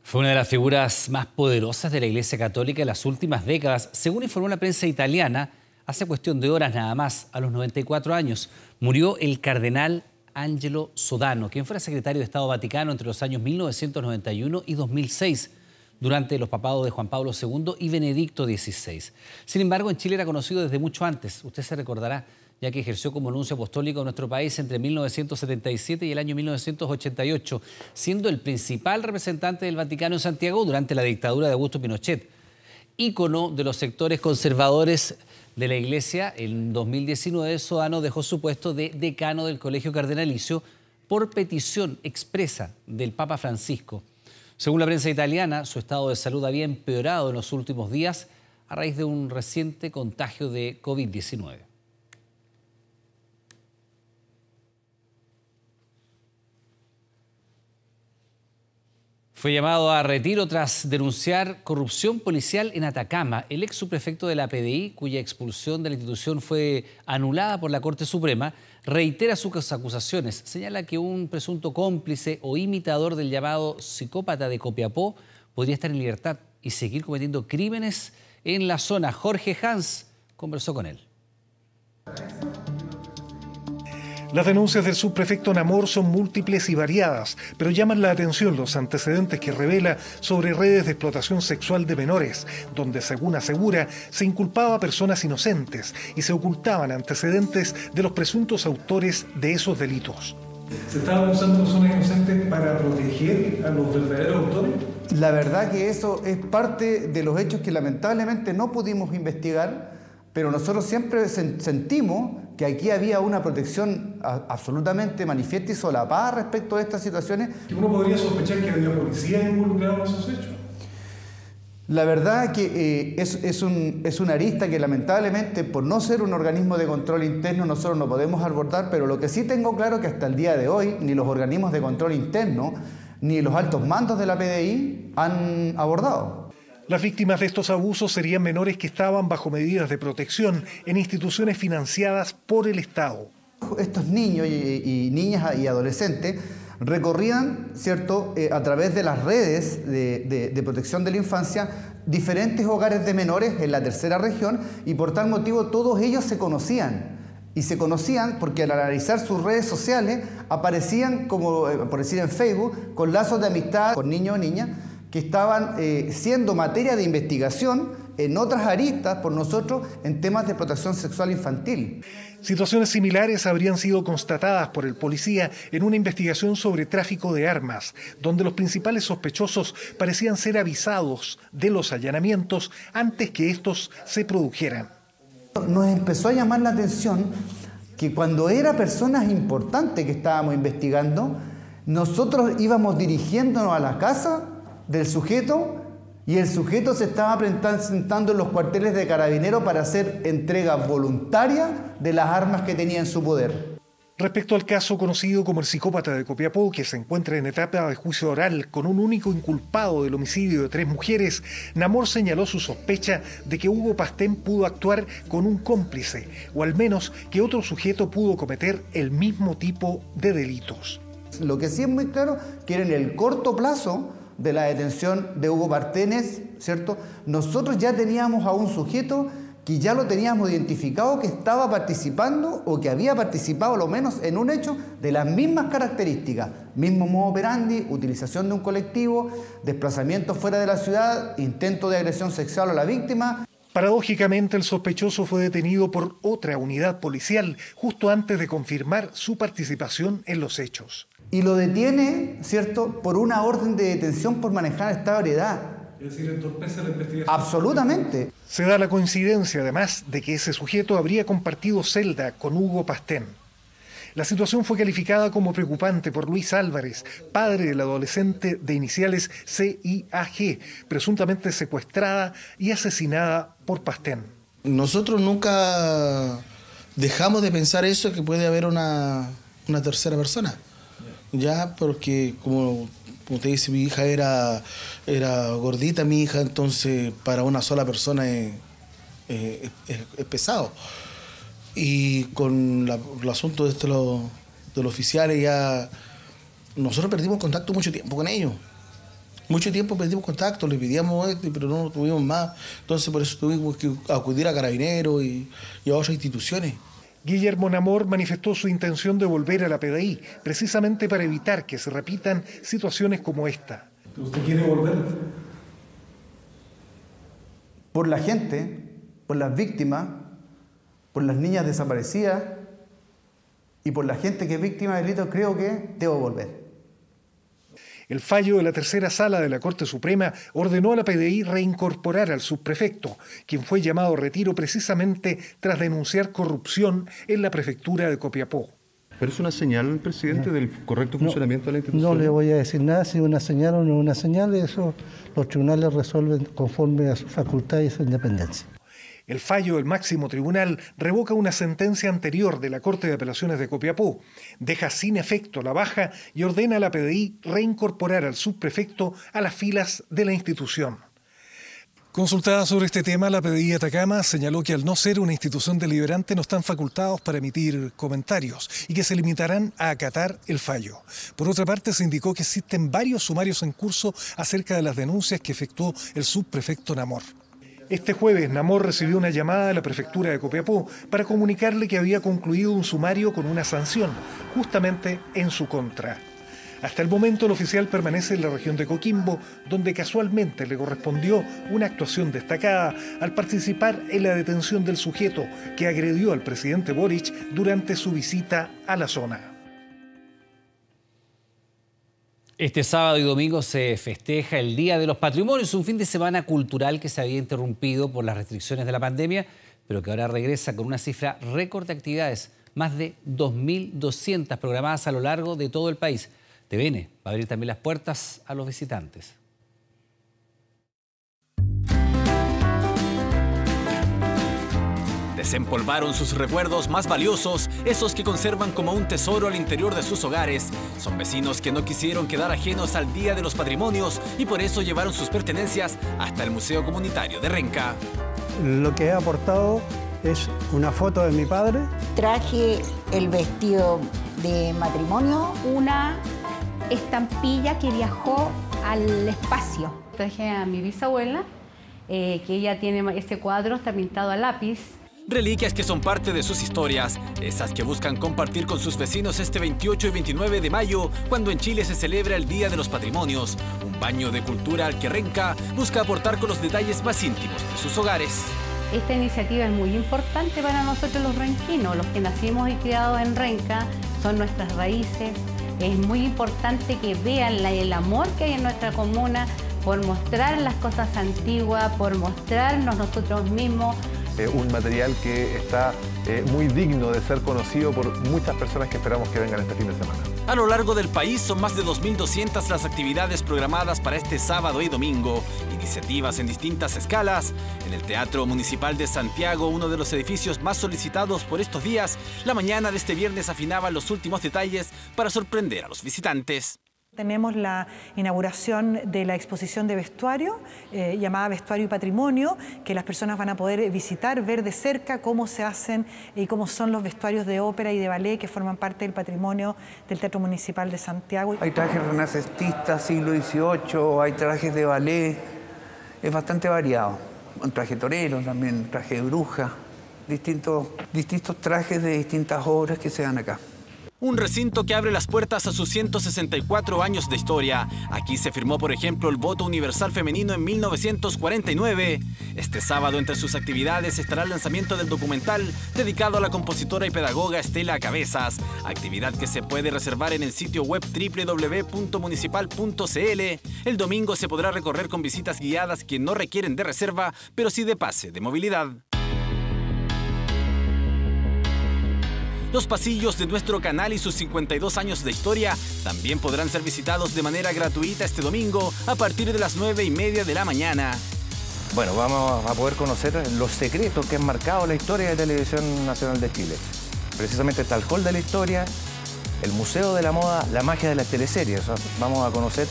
Fue una de las figuras más poderosas de la Iglesia Católica en las últimas décadas, según informó la prensa italiana. Hace cuestión de horas nada más, a los 94 años, murió el cardenal Angelo Sodano, quien fuera secretario de Estado Vaticano entre los años 1991 y 2006, durante los papados de Juan Pablo II y Benedicto XVI. Sin embargo, en Chile era conocido desde mucho antes. Usted se recordará, ya que ejerció como nuncio apostólico en nuestro país entre 1977 y el año 1988, siendo el principal representante del Vaticano en Santiago durante la dictadura de Augusto Pinochet. Ícono de los sectores conservadores de la Iglesia, en 2019 Sodano dejó su puesto de decano del Colegio Cardenalicio por petición expresa del Papa Francisco. Según la prensa italiana, su estado de salud había empeorado en los últimos días a raíz de un reciente contagio de COVID-19. Fue llamado a retiro tras denunciar corrupción policial en Atacama. El ex subprefecto de la PDI, cuya expulsión de la institución fue anulada por la Corte Suprema, reitera sus acusaciones. Señala que un presunto cómplice o imitador del llamado psicópata de Copiapó podría estar en libertad y seguir cometiendo crímenes en la zona. Jorge Hans conversó con él. Las denuncias del subprefecto Namor son múltiples y variadas, pero llaman la atención los antecedentes que revela sobre redes de explotación sexual de menores, donde, según asegura, se inculpaba a personas inocentes y se ocultaban antecedentes de los presuntos autores de esos delitos. ¿Se estaban usando personas inocentes para proteger a los verdaderos autores? La verdad que eso es parte de los hechos que lamentablemente no pudimos investigar, pero nosotros siempre sentimos que aquí había una protección absolutamente manifiesta y solapada respecto a estas situaciones. ¿Uno podría sospechar que había policías involucrados en esos hechos? La verdad que eh, es, es, un, es, una arista que lamentablemente por no ser un organismo de control interno nosotros no podemos abordar, pero lo que sí tengo claro que hasta el día de hoy ni los organismos de control interno ni los altos mandos de la PDI han abordado. Las víctimas de estos abusos serían menores que estaban bajo medidas de protección en instituciones financiadas por el Estado. Estos niños y, niñas y adolescentes recorrían, ¿cierto?, eh, a través de las redes de, protección de la infancia diferentes hogares de menores en la tercera región y por tal motivo todos ellos se conocían. Y se conocían porque al analizar sus redes sociales aparecían, como eh, por decir en Facebook, con lazos de amistad con niños o niñas que estaban eh, siendo materia de investigación en otras aristas por nosotros en temas de protección sexual infantil. Situaciones similares habrían sido constatadas por el policía en una investigación sobre tráfico de armas, donde los principales sospechosos parecían ser avisados de los allanamientos antes que estos se produjeran. Nos empezó a llamar la atención que cuando era personas importantes que estábamos investigando, nosotros íbamos dirigiéndonos a la casa del sujeto y el sujeto se estaba presentando en los cuarteles de carabinero para hacer entrega voluntaria de las armas que tenía en su poder. Respecto al caso conocido como el psicópata de Copiapó, que se encuentra en etapa de juicio oral con un único inculpado del homicidio de tres mujeres, Namor señaló su sospecha de que Hugo Pastén pudo actuar con un cómplice, o al menos que otro sujeto pudo cometer el mismo tipo de delitos. Lo que sí es muy claro que en el corto plazo de la detención de Hugo Partenes, ¿cierto? Nosotros ya teníamos a un sujeto que ya lo teníamos identificado que estaba participando o que había participado lo menos en un hecho de las mismas características, mismo modo operandi, utilización de un colectivo, desplazamiento fuera de la ciudad, intento de agresión sexual a la víctima. Paradójicamente, el sospechoso fue detenido por otra unidad policial justo antes de confirmar su participación en los hechos y lo detiene, ¿cierto?, por una orden de detención por manejar esta variedad. Es decir, entorpece la investigación. Absolutamente. Se da la coincidencia, además, de que ese sujeto habría compartido celda con Hugo Pastén. La situación fue calificada como preocupante por Luis Álvarez, padre del adolescente de iniciales CIAG, presuntamente secuestrada y asesinada por Pastén. Nosotros nunca dejamos de pensar eso, que puede haber una, una tercera persona ya, porque como usted dice, mi hija era, era gordita, mi hija, entonces para una sola persona es, pesado. Y con el asunto de, esto, de los oficiales ya, nosotros perdimos contacto mucho tiempo con ellos. Mucho tiempo perdimos contacto, les pedíamos esto, pero no tuvimos más. Entonces por eso tuvimos que acudir a carabineros y a otras instituciones. Guillermo Namor manifestó su intención de volver a la PDI, precisamente para evitar que se repitan situaciones como esta. ¿Usted quiere volver? Por la gente, por las víctimas, por las niñas desaparecidas y por la gente que es víctima de delitos, creo que debo volver. El fallo de la tercera sala de la Corte Suprema ordenó a la PDI reincorporar al subprefecto, quien fue llamado a retiro precisamente tras denunciar corrupción en la prefectura de Copiapó. ¿Pero es una señal, presidente, del correcto funcionamiento de la institución? No le voy a decir nada si es una señal o no es una señal, eso los tribunales resuelven conforme a su facultad y su independencia. El fallo del máximo tribunal revoca una sentencia anterior de la Corte de Apelaciones de Copiapó, deja sin efecto la baja y ordena a la PDI reincorporar al subprefecto a las filas de la institución. Consultada sobre este tema, la PDI Atacama señaló que al no ser una institución deliberante no están facultados para emitir comentarios y que se limitarán a acatar el fallo. Por otra parte, se indicó que existen varios sumarios en curso acerca de las denuncias que efectuó el subprefecto Namor. Este jueves, Namor recibió una llamada de la prefectura de Copiapó para comunicarle que había concluido un sumario con una sanción, justamente en su contra. Hasta el momento el oficial permanece en la región de Coquimbo, donde casualmente le correspondió una actuación destacada al participar en la detención del sujeto que agredió al presidente Boric durante su visita a la zona. Este sábado y domingo se festeja el Día de los Patrimonios, un fin de semana cultural que se había interrumpido por las restricciones de la pandemia, pero que ahora regresa con una cifra récord de actividades, más de 2.200 programadas a lo largo de todo el país. TVN va a abrir también las puertas a los visitantes. Desempolvaron sus recuerdos más valiosos, esos que conservan como un tesoro al interior de sus hogares. Son vecinos que no quisieron quedar ajenos al Día de los Patrimonios y por eso llevaron sus pertenencias hasta el Museo Comunitario de Renca. Lo que he aportado es una foto de mi padre. Traje el vestido de matrimonio, una estampilla que viajó al espacio. Traje a mi bisabuela, eh, que ella tiene este cuadro, está pintado a lápiz. Reliquias que son parte de sus historias, esas que buscan compartir con sus vecinos este 28 y 29 de mayo, cuando en Chile se celebra el Día de los Patrimonios, un baño de cultura al que Renca busca aportar con los detalles más íntimos de sus hogares. Esta iniciativa es muy importante para nosotros los renquinos, los que nacimos y criados en Renca, son nuestras raíces. Es muy importante que vean el amor que hay en nuestra comuna por mostrar las cosas antiguas, por mostrarnos nosotros mismos eh, un material que está eh, muy digno de ser conocido por muchas personas que esperamos que vengan este fin de semana. A lo largo del país son más de 2.200 las actividades programadas para este sábado y domingo, iniciativas en distintas escalas. En el Teatro Municipal de Santiago, uno de los edificios más solicitados por estos días, la mañana de este viernes afinaban los últimos detalles para sorprender a los visitantes. Tenemos la inauguración de la exposición de vestuario, eh, llamada Vestuario y Patrimonio, que las personas van a poder visitar, ver de cerca cómo se hacen y cómo son los vestuarios de ópera y de ballet que forman parte del patrimonio del Teatro Municipal de Santiago. Hay trajes renacentistas, siglo XVIII, hay trajes de ballet, es bastante variado. Un traje torero también, traje de bruja, distintos, distintos trajes de distintas obras que se dan acá. Un recinto que abre las puertas a sus 164 años de historia. Aquí se firmó, por ejemplo, el voto universal femenino en 1949. Este sábado, entre sus actividades, estará el lanzamiento del documental dedicado a la compositora y pedagoga Estela Cabezas, actividad que se puede reservar en el sitio web www.municipal.cl. El domingo se podrá recorrer con visitas guiadas que no requieren de reserva, pero sí de pase de movilidad. Los pasillos de nuestro canal y sus 52 años de historia también podrán ser visitados de manera gratuita este domingo a partir de las 9 y media de la mañana. Bueno, vamos a poder conocer los secretos que han marcado la historia de Televisión Nacional de Chile. Precisamente está el Hall de la Historia, el Museo de la Moda, la magia de las teleseries. Vamos a conocer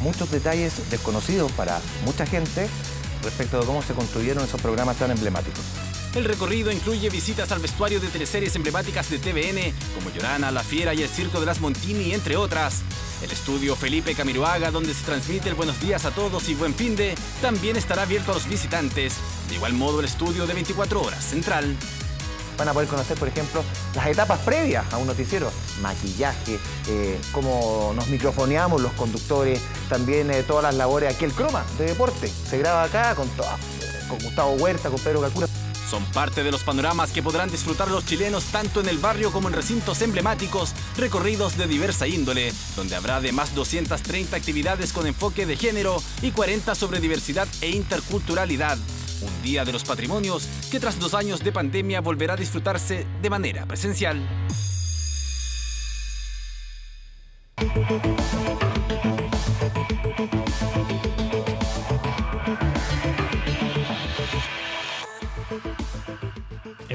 muchos detalles desconocidos para mucha gente respecto de cómo se construyeron esos programas tan emblemáticos. El recorrido incluye visitas al vestuario de teleseries emblemáticas de TVN, como Llorana, La Fiera y El Circo de las Montini, entre otras. El estudio Felipe Camiroaga, donde se transmite el Buenos Días a Todos y Buen Fin de, también estará abierto a los visitantes. De igual modo, el estudio de 24 horas central. Van a poder conocer, por ejemplo, las etapas previas a un noticiero. Maquillaje, eh, cómo nos microfoneamos los conductores, también eh, todas las labores aquí, el croma de deporte. Se graba acá con, con Gustavo Huerta, con Pedro Calcura Son parte de los panoramas que podrán disfrutar los chilenos tanto en el barrio como en recintos emblemáticos, recorridos de diversa índole, donde habrá además 230 actividades con enfoque de género y 40 sobre diversidad e interculturalidad. Un día de los patrimonios que tras dos años de pandemia volverá a disfrutarse de manera presencial.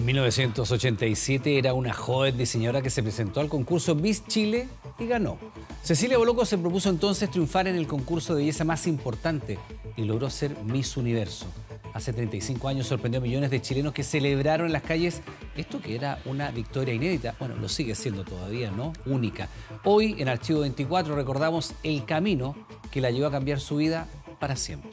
1987 era una joven diseñadora que se presentó al concurso Miss Chile y ganó. Cecilia Boloco se propuso entonces triunfar en el concurso de belleza más importante y logró ser Miss Universo. Hace 35 años sorprendió a millones de chilenos que celebraron en las calles esto que era una victoria inédita. Bueno, lo sigue siendo todavía, ¿no? Única. Hoy en Archivo 24 recordamos el camino que la llevó a cambiar su vida para siempre.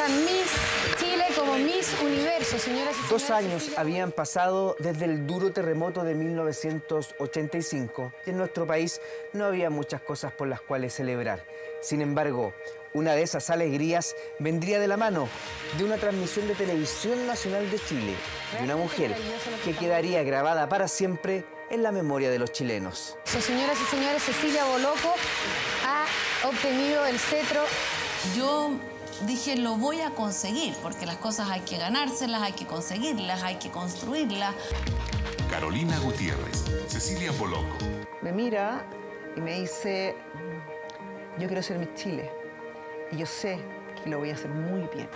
A Miss Chile como Miss Universo, señoras y señores. Dos años habían pasado desde el duro terremoto de 1985 y en nuestro país no había muchas cosas por las cuales celebrar. Sin embargo, una de esas alegrías vendría de la mano de una transmisión de televisión nacional de Chile, de una mujer que quedaría grabada para siempre en la memoria de los chilenos. Señoras y señores, Cecilia Boloco ha obtenido el cetro. Yo dije, lo voy a conseguir, porque las cosas hay que ganárselas, hay que conseguirlas, hay que construirlas. Carolina Gutiérrez, Cecilia Boloco. Me mira y me dice, yo quiero ser Miss Chile. Y yo sé que lo voy a hacer muy bien.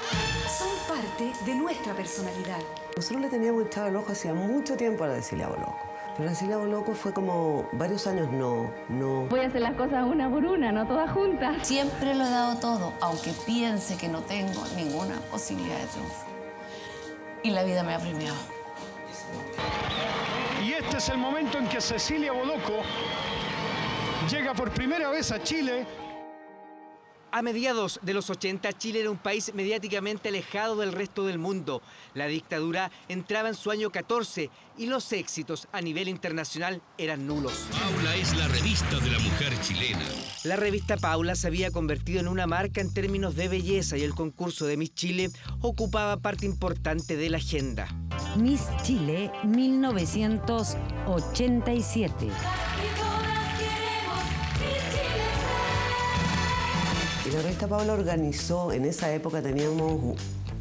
Son parte de nuestra personalidad. Nosotros le teníamos echado el ojo hacía mucho tiempo a la Cecilia Boloco. Pero la Cecilia Boloco fue como varios años no, no. Voy a hacer las cosas una por una, no todas juntas. Siempre lo he dado todo, aunque piense que no tengo ninguna posibilidad de triunfo. Y la vida me ha premiado. Y este es el momento en que Cecilia Boloco llega por primera vez a Chile a mediados de los 80, Chile era un país mediáticamente alejado del resto del mundo. La dictadura entraba en su año 14 y los éxitos a nivel internacional eran nulos. Paula es la revista de la mujer chilena. La revista Paula se había convertido en una marca en términos de belleza y el concurso de Miss Chile ocupaba parte importante de la agenda. Miss Chile 1987. Y la revista Paula organizó, en esa época teníamos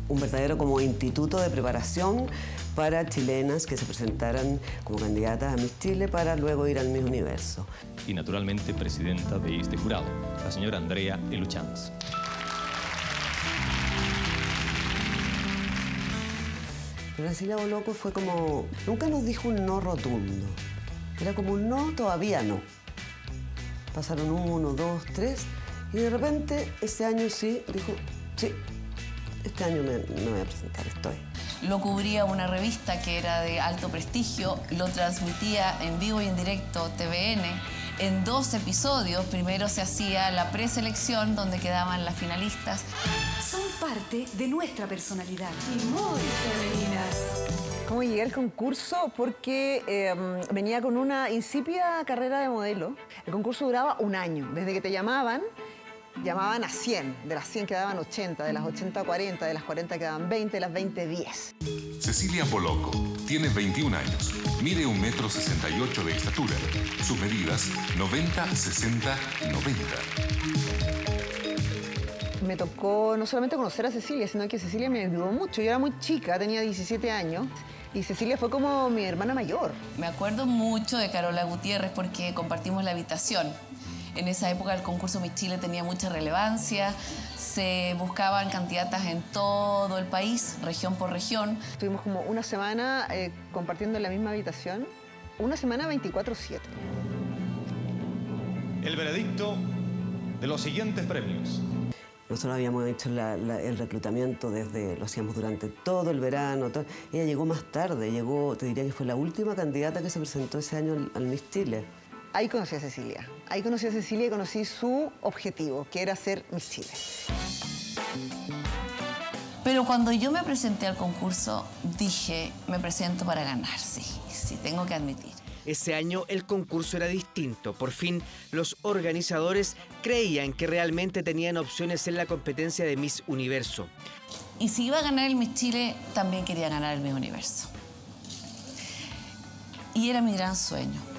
un verdadero como instituto de preparación para chilenas que se presentaran como candidatas a Miss Chile para luego ir al Miss Universo. Y naturalmente presidenta de este jurado, la señora Andrea Eluchanz. Cecilia Boloco fue como, nunca nos dijo un no rotundo. Era como un no, todavía no. Pasaron uno, dos, tres, y de repente ese año sí dijo, sí, este año me, me voy a presentar, estoy. Lo cubría una revista que era de alto prestigio, lo transmitía en vivo y en directo TVN. En dos episodios, primero se hacía la preselección donde quedaban las finalistas. Son parte de nuestra personalidad. Y muy femeninas. ¿Cómo llegué al concurso? Porque eh, venía con una insípida carrera de modelo. El concurso duraba un año, desde que te llamaban llamaban a 100, de las 100 quedaban 80, de las 80 40, de las 40 quedaban 20, de las 20 10. Cecilia Boloco tiene 21 años, mide 1,68 metro 68 de estatura. Sus medidas 90, 60 y 90. Me tocó no solamente conocer a Cecilia, sino que Cecilia me ayudó mucho. Yo era muy chica, tenía 17 años. Y Cecilia fue como mi hermana mayor. Me acuerdo mucho de Carola Gutiérrez porque compartimos la habitación. En esa época el concurso Miss Chile tenía mucha relevancia, se buscaban candidatas en todo el país, región por región. Estuvimos como una semana eh, compartiendo en la misma habitación, una semana 24/7. El veredicto de los siguientes premios. Nosotros habíamos hecho la, la, el reclutamiento desde, lo hacíamos durante todo el verano. Todo. Ella llegó más tarde, llegó, te diría que fue la última candidata que se presentó ese año al, al Miss Chile. Ahí conocí a Cecilia. Ahí conocí a Cecilia y conocí su objetivo, que era ser Miss Chile. Pero cuando yo me presenté al concurso, dije, me presento para ganar, sí, sí, tengo que admitir. Ese año el concurso era distinto. Por fin, los organizadores creían que realmente tenían opciones en la competencia de Miss Universo. Y si iba a ganar el Miss Chile, también quería ganar el Miss Universo. Y era mi gran sueño.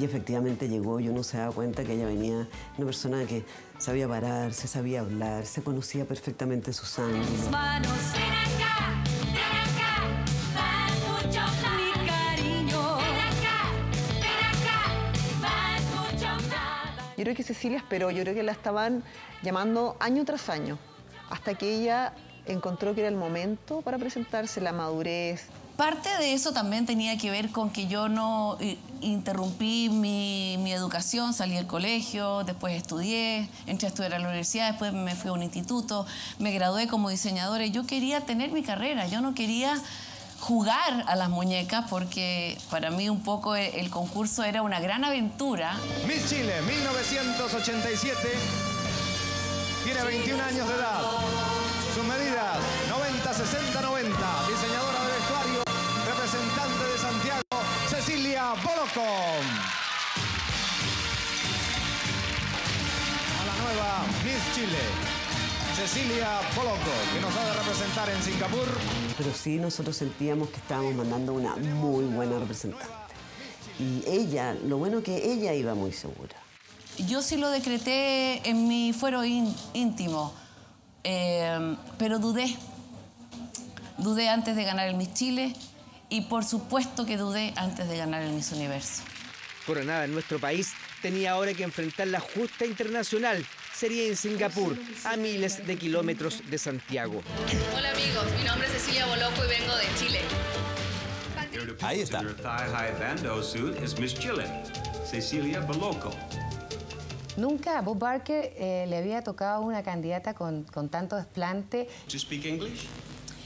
Y efectivamente llegó, yo no se daba cuenta que ella venía, una persona que sabía pararse, sabía hablar, se conocía perfectamente sus ángulos. Manos. Yo creo que Cecilia esperó, yo creo que la estaban llamando año tras año, hasta que ella encontró que era el momento para presentarse, la madurez. Parte de eso también tenía que ver con que yo no eh, interrumpí mi, mi educación, salí del colegio, después estudié, entré a estudiar a la universidad, después me fui a un instituto, me gradué como diseñadora yo quería tener mi carrera, yo no quería jugar a las muñecas porque para mí un poco el, el concurso era una gran aventura. Miss Chile, 1987. Tiene 21 años de edad. Sus medidas, 90, 60, 90. Diseñadora Cecilia Boloco. A la nueva Miss Chile, Cecilia Boloco, que nos ha de representar en Singapur. Pero sí nosotros sentíamos que estábamos mandando una muy buena representante. Y ella, lo bueno que ella iba muy segura. Yo sí lo decreté en mi fuero ín- íntimo, eh, pero dudé. Dudé antes de ganar el Miss Chile y por supuesto que dudé antes de ganar el Miss Universo. Coronada en nuestro país, tenía ahora que enfrentar la justa internacional. Sería en Singapur, a miles de kilómetros de Santiago. Hola amigos, mi nombre es Cecilia Boloco y vengo de Chile. Ahí está. Cecilia Boloco. Nunca a Bob Barker eh, le había tocado una candidata con, con tanto desplante. Do you speak English?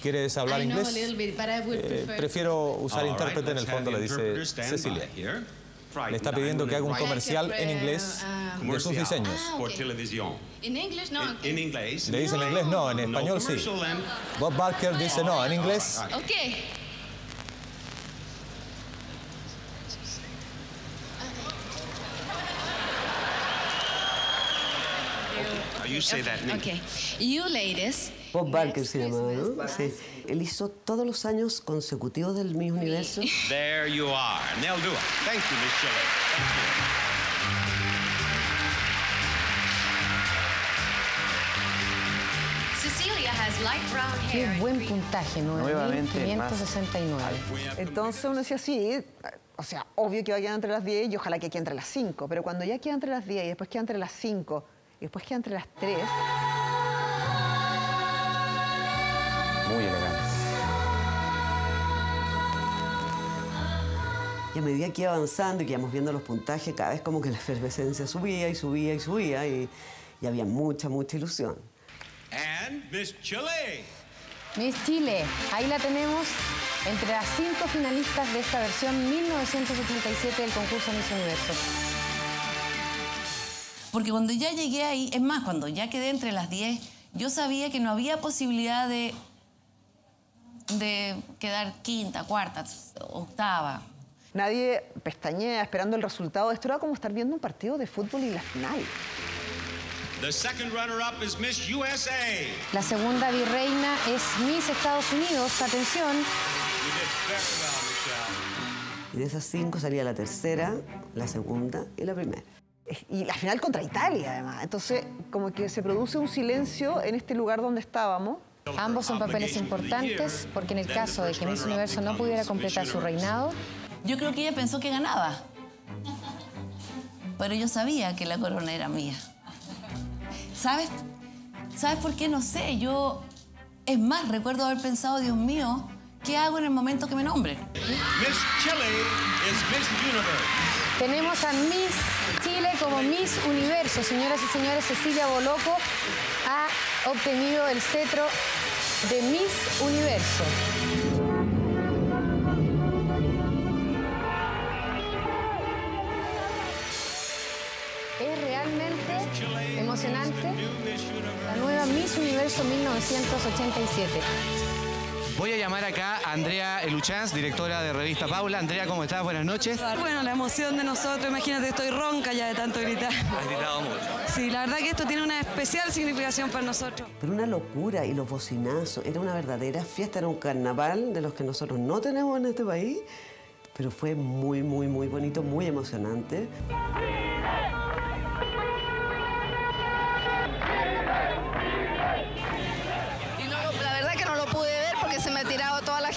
¿Quieres hablar inglés? bit, Eh, prefiero usar right, intérprete, en el fondo le dice Cecilia. Le está pidiendo que haga un comercial en inglés de sus diseños. Por televisión. In English, no. En inglés. Le dice en inglés no, en español sí. Bob Barker dice no, en inglés. Okay. Uh, You say that in English. Okay. You ladies. Bob Barker se llamaba, ¿no? Sí. Él hizo todos los años consecutivos del Miss Universo. There you are. And they'll do it. Thank you, Miss Chile. Cecilia has light brown Qué hair. buen puntaje, Nuevamente, más 9.569. Entonces uno decía, sí, o sea, obvio que va a quedar entre las 10 y ojalá que quede entre las 5, pero cuando ya queda entre las 10 y después queda entre las 5 y después queda entre las 3, Muy elegante. Y a medida que iba avanzando y que íbamos viendo los puntajes, cada vez como que la efervescencia subía y subía y subía y, y había mucha, mucha ilusión. And Miss Chile. Miss Chile, ahí la tenemos entre las cinco finalistas de esta versión 1977 del concurso Miss Universo. Porque cuando ya llegué ahí, es más, cuando ya quedé entre las 10, yo sabía que no había posibilidad de, de quedar quinta, cuarta, octava. nadie pestañea esperando el resultado. Esto era como estar viendo un partido de fútbol y la final. The second runner-up is Miss USA. La segunda virreina es Miss Estados Unidos. Atención. Well, de esas cinco salía la tercera, la segunda y la primera. Y la final contra Italia, además. Entonces, como que se produce un silencio en este lugar donde estábamos. Ambos son papeles importantes porque en el caso de que Miss Universo no pudiera completar su reinado, Yo creo que ella pensó que ganaba. Pero yo sabía que la corona era mía. ¿Sabes? ¿Sabes por qué? No sé. Yo, es más, recuerdo haber pensado, Dios mío, ¿qué hago en el momento que me nombren? Miss Chile is Miss Universe. tenemos a Miss Chile como Miss Universo. Señoras y señores, Cecilia Boloco ha obtenido el cetro de Miss Universo. Es realmente emocionante la nueva Miss Universo 1987. Voy a llamar acá a Andrea Eluchanz, directora de Revista Paula. Andrea, ¿cómo estás? Buenas noches. Bueno, la emoción de nosotros, imagínate, estoy ronca ya de tanto gritar. Has gritado mucho. Sí, la verdad que esto tiene una especial significación para nosotros. Pero una locura y los bocinazos, era una verdadera fiesta, era un carnaval de los que nosotros no tenemos en este país, pero fue muy, muy, muy bonito, muy emocionante.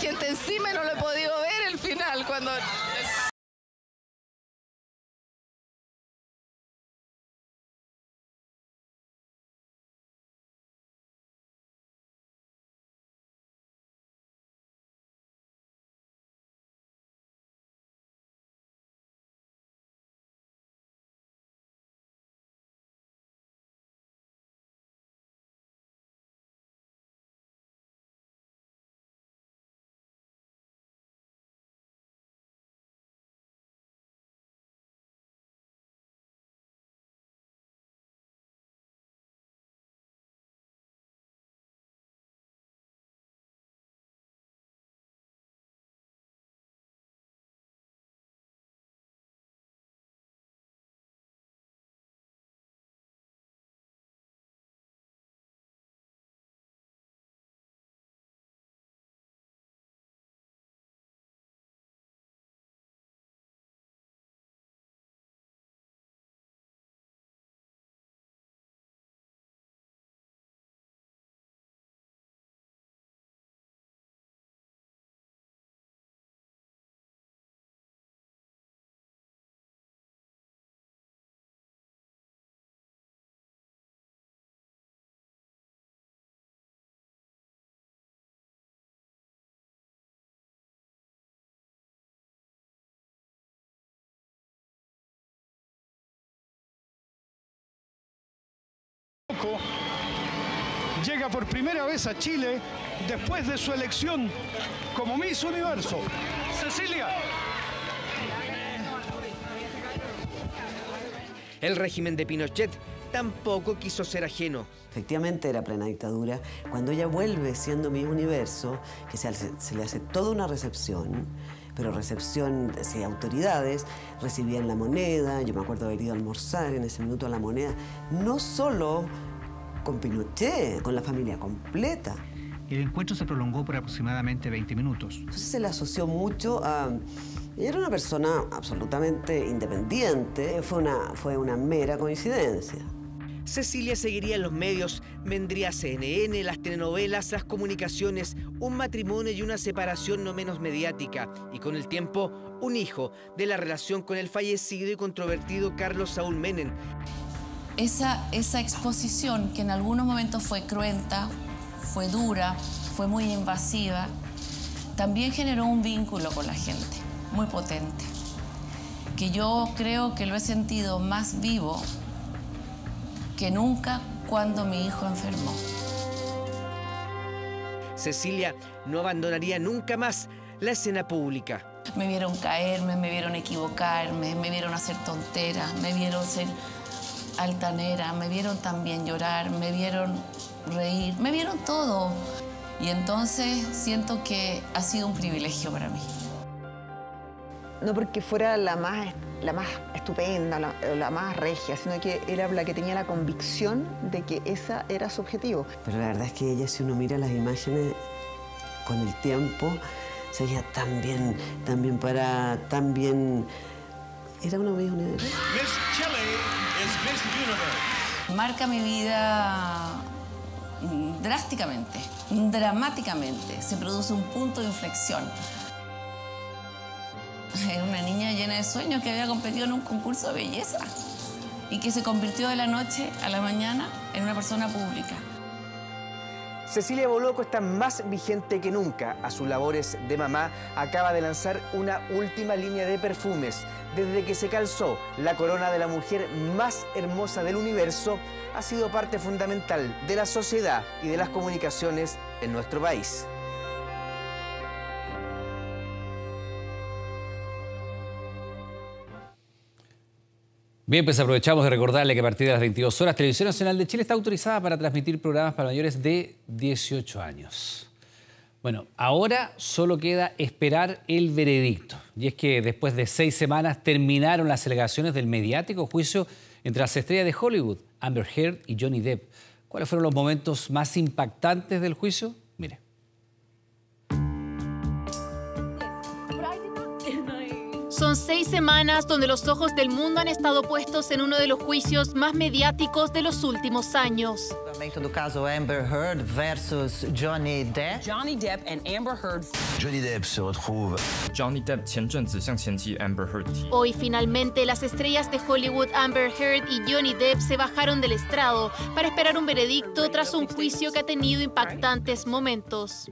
Gente encima y no lo he podido ver el final cuando Llega por primera vez a Chile después de su elección como Miss Universo. Cecilia. El régimen de Pinochet tampoco quiso ser ajeno. Efectivamente era plena dictadura. Cuando ella vuelve siendo mi universo, que se, hace- se le hace toda una recepción, pero recepción de autoridades, recibían la moneda, yo me acuerdo haber ido a almorzar en ese minuto a la moneda, no solo con Pinochet, con la familia completa. El encuentro se prolongó por aproximadamente 20 minutos. Entonces se le asoció mucho a... Ella era una persona absolutamente independiente, fue una, fue una mera coincidencia. Cecilia seguiría en los medios, vendría CNN, las telenovelas, las comunicaciones, un matrimonio y una separación no menos mediática, y con el tiempo, un hijo de la relación con el fallecido y controvertido Carlos Saúl Menem. Esa, esa exposición que en algunos momentos fue cruenta, fue dura, fue muy invasiva, también generó un vínculo con la gente, muy potente, que yo creo que lo he sentido más vivo que nunca cuando mi hijo enfermó. Cecilia no abandonaría nunca más la escena pública. Me vieron caerme, me vieron equivocarme, me vieron hacer tonteras, me vieron ser altanera, me vieron también llorar, me vieron reír, me vieron todo. Y entonces siento que ha sido un privilegio para mí. No porque fuera la más, la más estupenda, la, la más regia, sino que era la que tenía la convicción de que esa era su objetivo. Pero la verdad es que ella, si uno mira las imágenes con el tiempo, se veía tan bien, tan bien parada, tan bien... Era una Miss Universo. Miss Chile is Miss Universe. Marca mi vida mm, drásticamente, dramáticamente. Se produce un punto de inflexión. Era una niña llena de sueños que había competido en un concurso de belleza y que se convirtió de la noche a la mañana en una persona pública. Cecilia Boloco está más vigente que nunca. A sus labores de mamá acaba de lanzar una última línea de perfumes. Desde que se calzó la corona de la mujer más hermosa del universo, ha sido parte fundamental de la sociedad y de las comunicaciones en nuestro país. Bien, pues aprovechamos de recordarle que a partir de las 22 horas Televisión Nacional de Chile está autorizada para transmitir programas para mayores de 18 años. Bueno, ahora solo queda esperar el veredicto. Y es que después de seis semanas terminaron las alegaciones del mediático juicio entre las estrellas de Hollywood, Amber Heard y Johnny Depp. ¿Cuáles fueron los momentos más impactantes del juicio? Son seis semanas donde los ojos del mundo han estado puestos en uno de los juicios más mediáticos de los últimos años. Julgamento do caso Amber Heard versus Johnny Depp. Johnny Depp and Amber Heard. Johnny Depp se retrouve. Johnny Depp 前阵子向前妻 Amber Heard提 Hoy finalmente las estrellas de Hollywood Amber Heard y Johnny Depp se bajaron del estrado para esperar un veredicto tras un juicio que ha tenido impactantes momentos.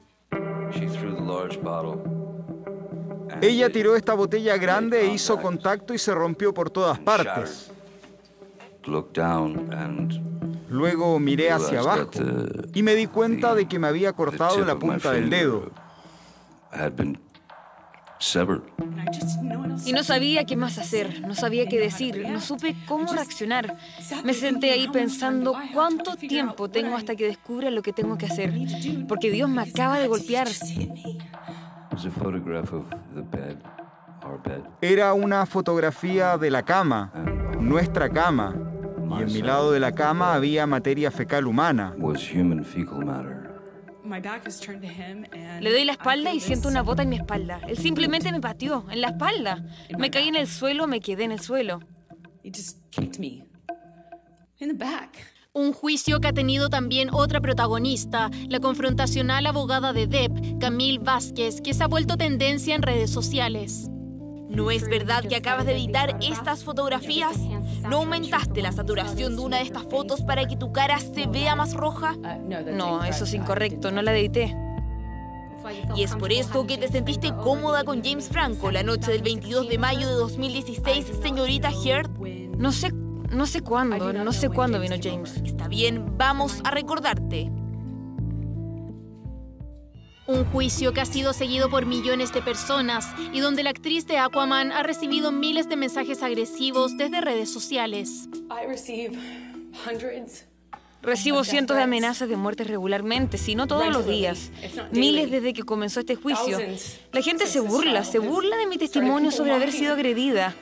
She threw the large bottle. Ella tiró esta botella grande e hizo contacto y se rompió por todas partes. Luego miré hacia abajo y me di cuenta de que me había cortado la punta del dedo. Y no sabía qué más hacer, no sabía qué decir, no supe cómo reaccionar. Me senté ahí pensando cuánto tiempo tengo hasta que descubra lo que tengo que hacer, porque Dios me acaba de golpear. It was a photograph of the bed, our bed. Era una fotografía de la cama, nuestra cama, y en mi lado de la cama había materia fecal humana. Was human fecal matter. My back is turned to him and Le doy la espalda y siento una bota en mi espalda. Él simplemente me pateó en la espalda. Me caí en el suelo, me quedé en el suelo. Un juicio que ha tenido también otra protagonista, la confrontacional abogada de Depp, Camille Vázquez, que se ha vuelto tendencia en redes sociales. ¿No es verdad que acabas de editar estas fotografías? ¿No aumentaste la saturación de una de estas fotos para que tu cara se vea más roja? No, eso es incorrecto, no la edité. Y es por eso que te sentiste cómoda con James Franco la noche del 22 de mayo de 2016, señorita Heard. No sé, no sé cuándo, no sé cuándo vino James. Está bien, vamos a recordarte. Un juicio que ha sido seguido por millones de personas y donde la actriz de Aquaman ha recibido miles de mensajes agresivos desde redes sociales. I receive hundreds Recibo cientos de amenazas de muerte regularmente, si no todos los días. Miles desde que comenzó este juicio. La gente se burla, se burla de mi testimonio sobre haber sido agredida.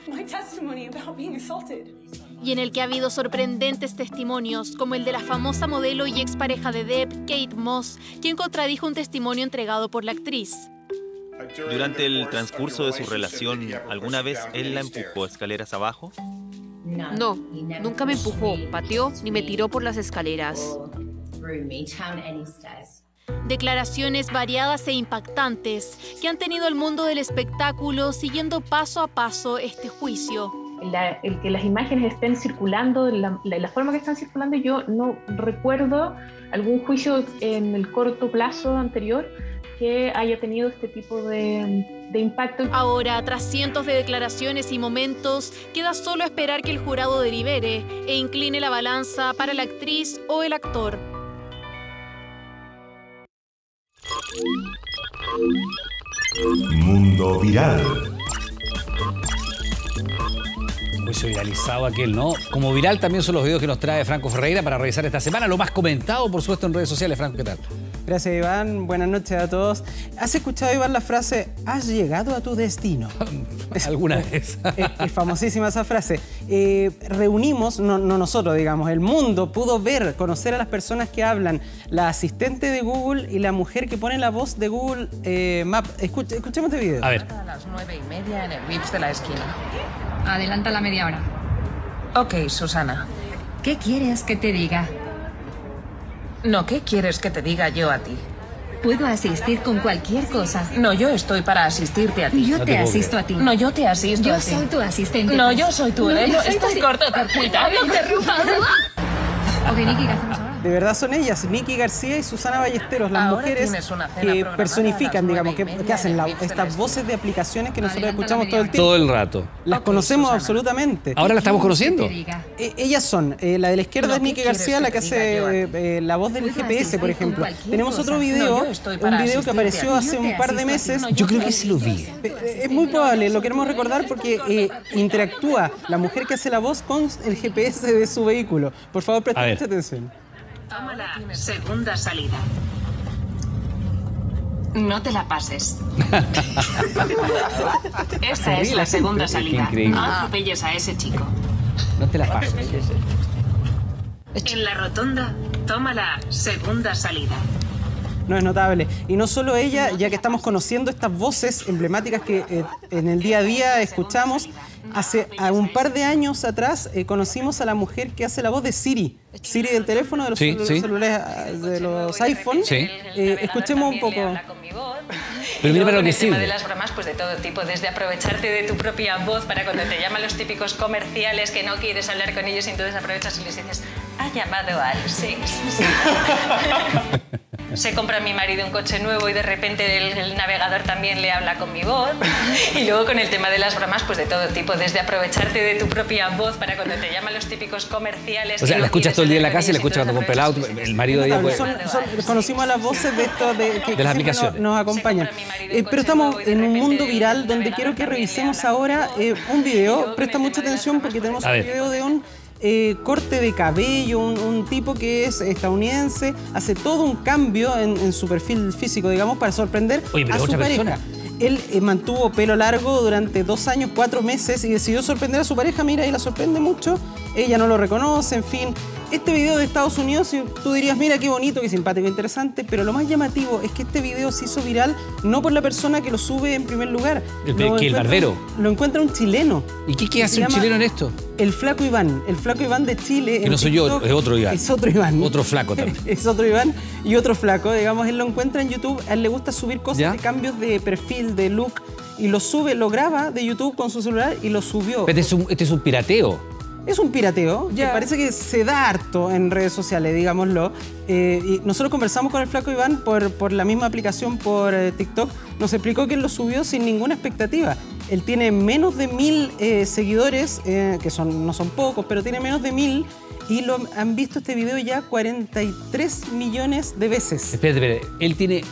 Y en el que ha habido sorprendentes testimonios, como el de la famosa modelo y expareja de Depp, Kate Moss, quien contradijo un testimonio entregado por la actriz. Durante el transcurso de su relación, ¿alguna vez él la empujó escaleras abajo? No, nunca me empujó, pateó ni me tiró por las escaleras. Declaraciones variadas e impactantes que han tenido el mundo del espectáculo siguiendo paso a paso este juicio. La- el que las imágenes estén circulando, de la, la- la forma que están circulando, yo no recuerdo algún juicio en el corto plazo anterior que haya tenido este tipo de, de impacto. Ahora, tras cientos de declaraciones y momentos, queda solo esperar que el jurado delibere e incline la balanza para la actriz o el actor. Mundo Viral. Juicio viralizado aquel, ¿no? Como viral también son los videos que nos trae Franco Ferreira para revisar esta semana. Lo más comentado, por supuesto, en redes sociales. Franco, ¿qué tal? Gracias, Iván. Buenas noches a todos. ¿Has escuchado, Iván, la frase has llegado a tu destino? Alguna vez. es, es famosísima esa frase. Eh, reunimos, no, no nosotros, digamos, el mundo pudo ver, conocer a las personas que hablan, la asistente de Google y la mujer que pone la voz de Google eh, Map. Escuch- escuchemos este video. A ver. A las nueve y media en el VIPS de la esquina. Adelanta la media hora. Ok, Susana. ¿Qué quieres que te diga? No, ¿qué quieres que te diga yo a ti? Puedo asistir con cualquier cosa. No, yo estoy para asistirte a ti. Yo te asisto a ti. No, yo te asisto Yo a ti. soy tu asistente. No, yo soy tu. No, eh, yo no, soy estoy tu- interrumpas. Ok, Niki, ¿qué hacemos ahora? De verdad son ellas, Nicky García y Susana Ballesteros, las Ahora mujeres que personifican, a las digamos, que, hacen la- estas voces de aplicaciones que nosotros escuchamos todo el tiempo. Todo el rato. Las conocemos absolutamente. ¿Ahora la estamos conociendo? Eh, ellas son, eh, la de la izquierda No, es ¿qué Nicky quieres García, la que hace a eh, la voz del GPS, por ejemplo. Tenemos otro video, un video que apareció hace un par de meses. No, Yo creo que sí lo vi. Eh, Es muy probable, lo queremos recordar porque eh, interactúa la mujer que hace la voz con el GPS de su vehículo. Por favor, presten mucha atención. Toma la segunda salida. No te la pases. Ríe es la segunda salida. No atropelles a ese chico. No te la pases. En la rotonda, toma la segunda salida. No es notable. Y no solo ella, ya que estamos conociendo estas voces emblemáticas que eh, en el día a día escuchamos. Hace a un par de años atrás eh, conocimos a la mujer que hace la voz de Siri. Siri del teléfono de los, Sí, celu- sí. celulares, ah, de los iPhones. Sí. Eh, escuchemos un poco. Pero mira lo que el tema de las bromas, pues de todo tipo, desde aprovecharte de tu propia voz para cuando te llaman los típicos comerciales que no quieres hablar con ellos y entonces aprovechas y les dices, ha llamado al sí. Se compra mi marido un coche nuevo y de repente el, el navegador también le habla con mi voz. Y luego con el tema de las bromas, pues de todo tipo, desde aprovecharte de tu propia voz para cuando te llaman los típicos comerciales. O sea, la escuchas todo el día en la casa y la escuchas cuando compra el auto. El marido de ella puede... Son- son- conocimos las voces de esto de, que, que las aplicaciones. Nos, nos acompañan. Eh, pero estamos en un mundo viral donde quiero que revisemos ahora eh, un video. Presta mucha atención porque tenemos A un video de un eh, corte de cabello, un, un tipo que es estadounidense, hace todo un cambio en, en su perfil físico, digamos, para sorprender Oye, a su otra pareja. persona. Él eh, mantuvo pelo largo durante dos años, cuatro meses y decidió sorprender a su pareja. Mira, y la sorprende mucho. Ella no lo reconoce, en fin. Este video de Estados Unidos, tú dirías, mira qué bonito, qué simpático, interesante, pero lo más llamativo es que este video se hizo viral no por la persona que lo sube en primer lugar. ¿El- Lo que el encuentra- barbero? Lo encuentra un chileno. ¿Y qué, hace un chileno en esto? El flaco Iván. El flaco Iván de Chile. Que no soy yo, es otro Iván. Es otro Iván. Otro flaco también. es otro Iván y otro flaco, digamos, él lo encuentra en YouTube, a él le gusta subir cosas ¿Ya? de cambios de perfil, de look, y lo sube, lo graba de YouTube con su celular y lo subió. Este es un, este es un pirateo. Es un pirateo, que parece que se da harto en redes sociales, digámoslo. Eh, y nosotros conversamos con el flaco Iván por, por la misma aplicación, por eh, TikTok. Nos explicó que él lo subió sin ninguna expectativa. Él tiene menos de mil eh, seguidores, eh, que son, no son pocos, pero tiene menos de mil. Y lo, han visto este video ya 43 millones de veces. Espérate, espérate. Él tiene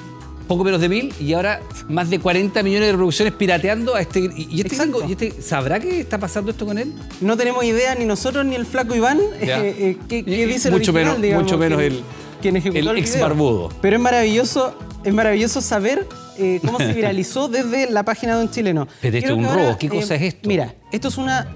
poco menos de mil y ahora más de 40 millones de reproducciones pirateando a este. ¿Y este, gringo- y este sabrá qué está pasando esto con él? No tenemos idea ni nosotros ni el flaco Iván eh, eh, qué, qué dice el mucho original, menos, digamos, mucho menos quien- el, quien ejecutó el el ex video. barbudo. Pero es maravilloso, es maravilloso saber eh, cómo se viralizó desde la página de un chileno. Pero esto es un robo, ¿qué cosa es esto? Mira, esto es una.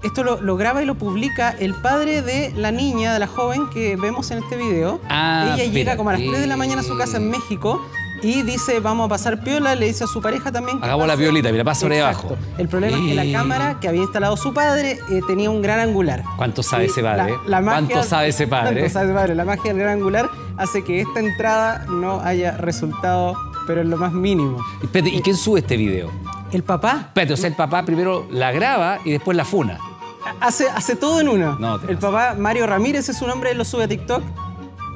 Esto lo, lo graba y lo publica el padre de la niña, de la joven que vemos en este video. Ah, Ella llega como a las 3 de la mañana a su casa en México y dice, vamos a pasar piola, le dice a su pareja también Hagamos la violita, mira, pasa por ahí abajo. El problema es que la cámara que había instalado su padre eh, tenía un gran angular. ¿Cuánto sabe Y ese padre? la- la magia- ¿Cuánto sabe ese padre? ¿Cuánto sabe ese padre? La magia del gran angular hace que esta entrada no haya resultado, pero en lo más mínimo. Espérate, ¿y quién sube este video? El papá Espérate, o sea, el papá primero la graba y después la funa. hace, hace todo en. No, te el papá, Mario Ramírez es su nombre, él lo sube a TikTok.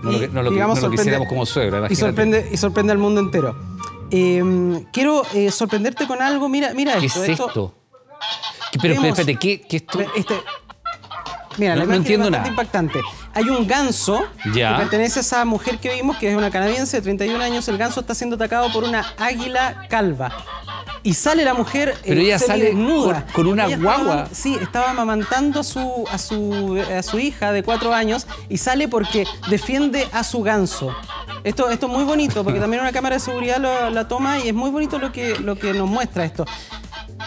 No lo, Y, no lo, digamos, no lo quisiéramos como suegro, Y sorprende, y sorprende al mundo entero. Eh, quiero eh, sorprenderte con algo. Mira, mira ¿Qué esto. es esto? ¿Qué- Pero Vemos- espérate, ¿qué, qué esto? Este, mira, No- la entiendo es nada. impactante. Hay un ganso Ya. que pertenece a esa mujer que vimos, que es una canadiense de 31 años. El ganso está siendo atacado por una águila calva. Y sale la mujer Pero ella sale desnuda. con- con una guagua. sí, estaba amamantando a su, a, su, a su hija de cuatro años y sale porque defiende a su ganso. Esto, esto es muy bonito porque también una cámara de seguridad lo- la toma y es muy bonito lo que, lo que nos muestra esto.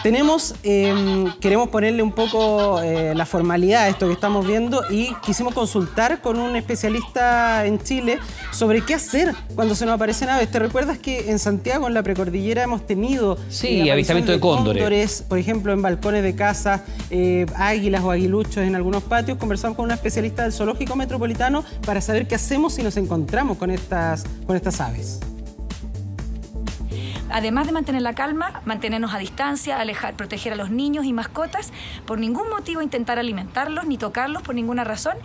Tenemos, eh, queremos ponerle un poco eh, la formalidad a esto que estamos viendo y quisimos consultar con un especialista en Chile sobre qué hacer cuando se nos aparecen aves. ¿Te recuerdas que en Santiago, en la precordillera, hemos tenido Sí, avistamiento de cóndores. por ejemplo, en balcones de casas, eh, águilas o aguiluchos en algunos patios? Conversamos con una especialista del zoológico metropolitano para saber qué hacemos si nos encontramos con estas, con estas aves. Además de mantener la calma, mantenernos a distancia, alejar, proteger a los niños y mascotas, por ningún motivo intentar alimentarlos ni tocarlos por ninguna razón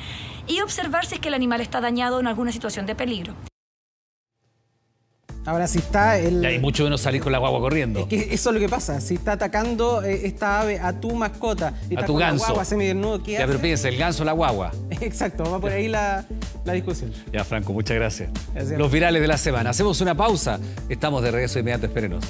y observar si es que el animal está dañado en alguna situación de peligro. Ahora, si está el... Ya, y mucho menos salir con la guagua corriendo. Que eso es lo que pasa. Si está atacando eh, esta ave a tu mascota, y A está tu con la ganso. guagua semidesnudo, ¿qué Ya, pero piensa, el ganso, la guagua. Exacto, va por ahí la, la discusión. Ya, Franco, muchas gracias. Gracias. Los virales de la semana. Hacemos una pausa. Estamos de regreso inmediato, espérenos.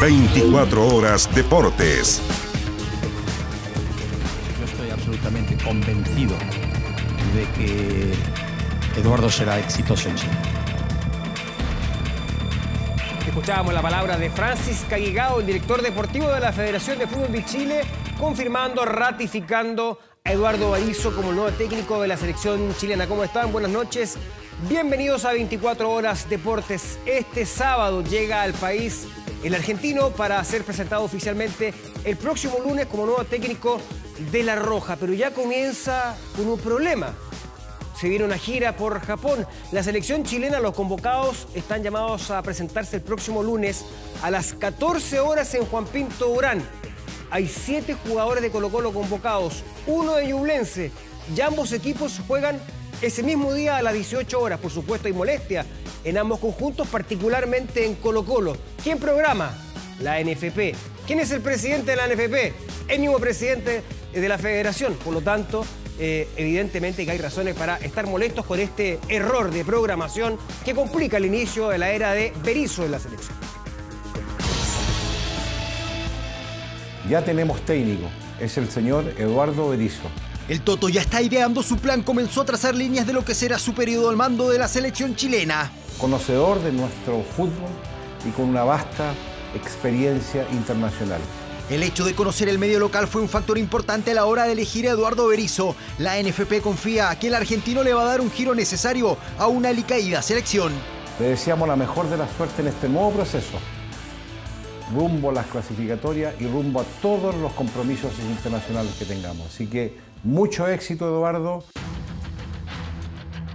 ...24 horas deportes. Que Eduardo será exitoso en Chile. Escuchábamos la palabra de Francis Caguigao, el director deportivo de la Federación de Fútbol de Chile, confirmando, ratificando a Eduardo Barizo como el nuevo técnico de la selección chilena. ¿Cómo están? Buenas noches. Bienvenidos a 24 Horas Deportes. Este sábado llega al país el argentino para ser presentado oficialmente el próximo lunes como nuevo técnico de La Roja, pero ya comienza con un problema. Se viene una gira por Japón. La selección chilena, los convocados, están llamados a presentarse el próximo lunes a las 14 horas en Juan Pinto Durán. Hay siete jugadores de Colo Colo convocados, uno de Ñublense. Y ambos equipos juegan ese mismo día a las 18 horas. Por supuesto, hay molestia en ambos conjuntos, particularmente en Colo Colo. ¿Quién programa? La NFP. ¿Quién es el presidente de la NFP? El mismo presidente de la federación. Por lo tanto, eh, evidentemente que hay razones para estar molestos con este error de programación que complica el inicio de la era de Berizzo en la selección. Ya tenemos técnico, es el señor Eduardo Berizzo. El Toto ya está ideando su plan, comenzó a trazar líneas de lo que será su periodo al mando de la selección chilena. Conocedor de nuestro fútbol y con una vasta experiencia internacional. El hecho de conocer el medio local fue un factor importante a la hora de elegir a Eduardo Berizzo. La NFP confía que el argentino le va a dar un giro necesario a una alicaída selección. Le deseamos la mejor de la suerte en este nuevo proceso, rumbo a las clasificatorias y rumbo a todos los compromisos internacionales que tengamos. Así que mucho éxito, Eduardo.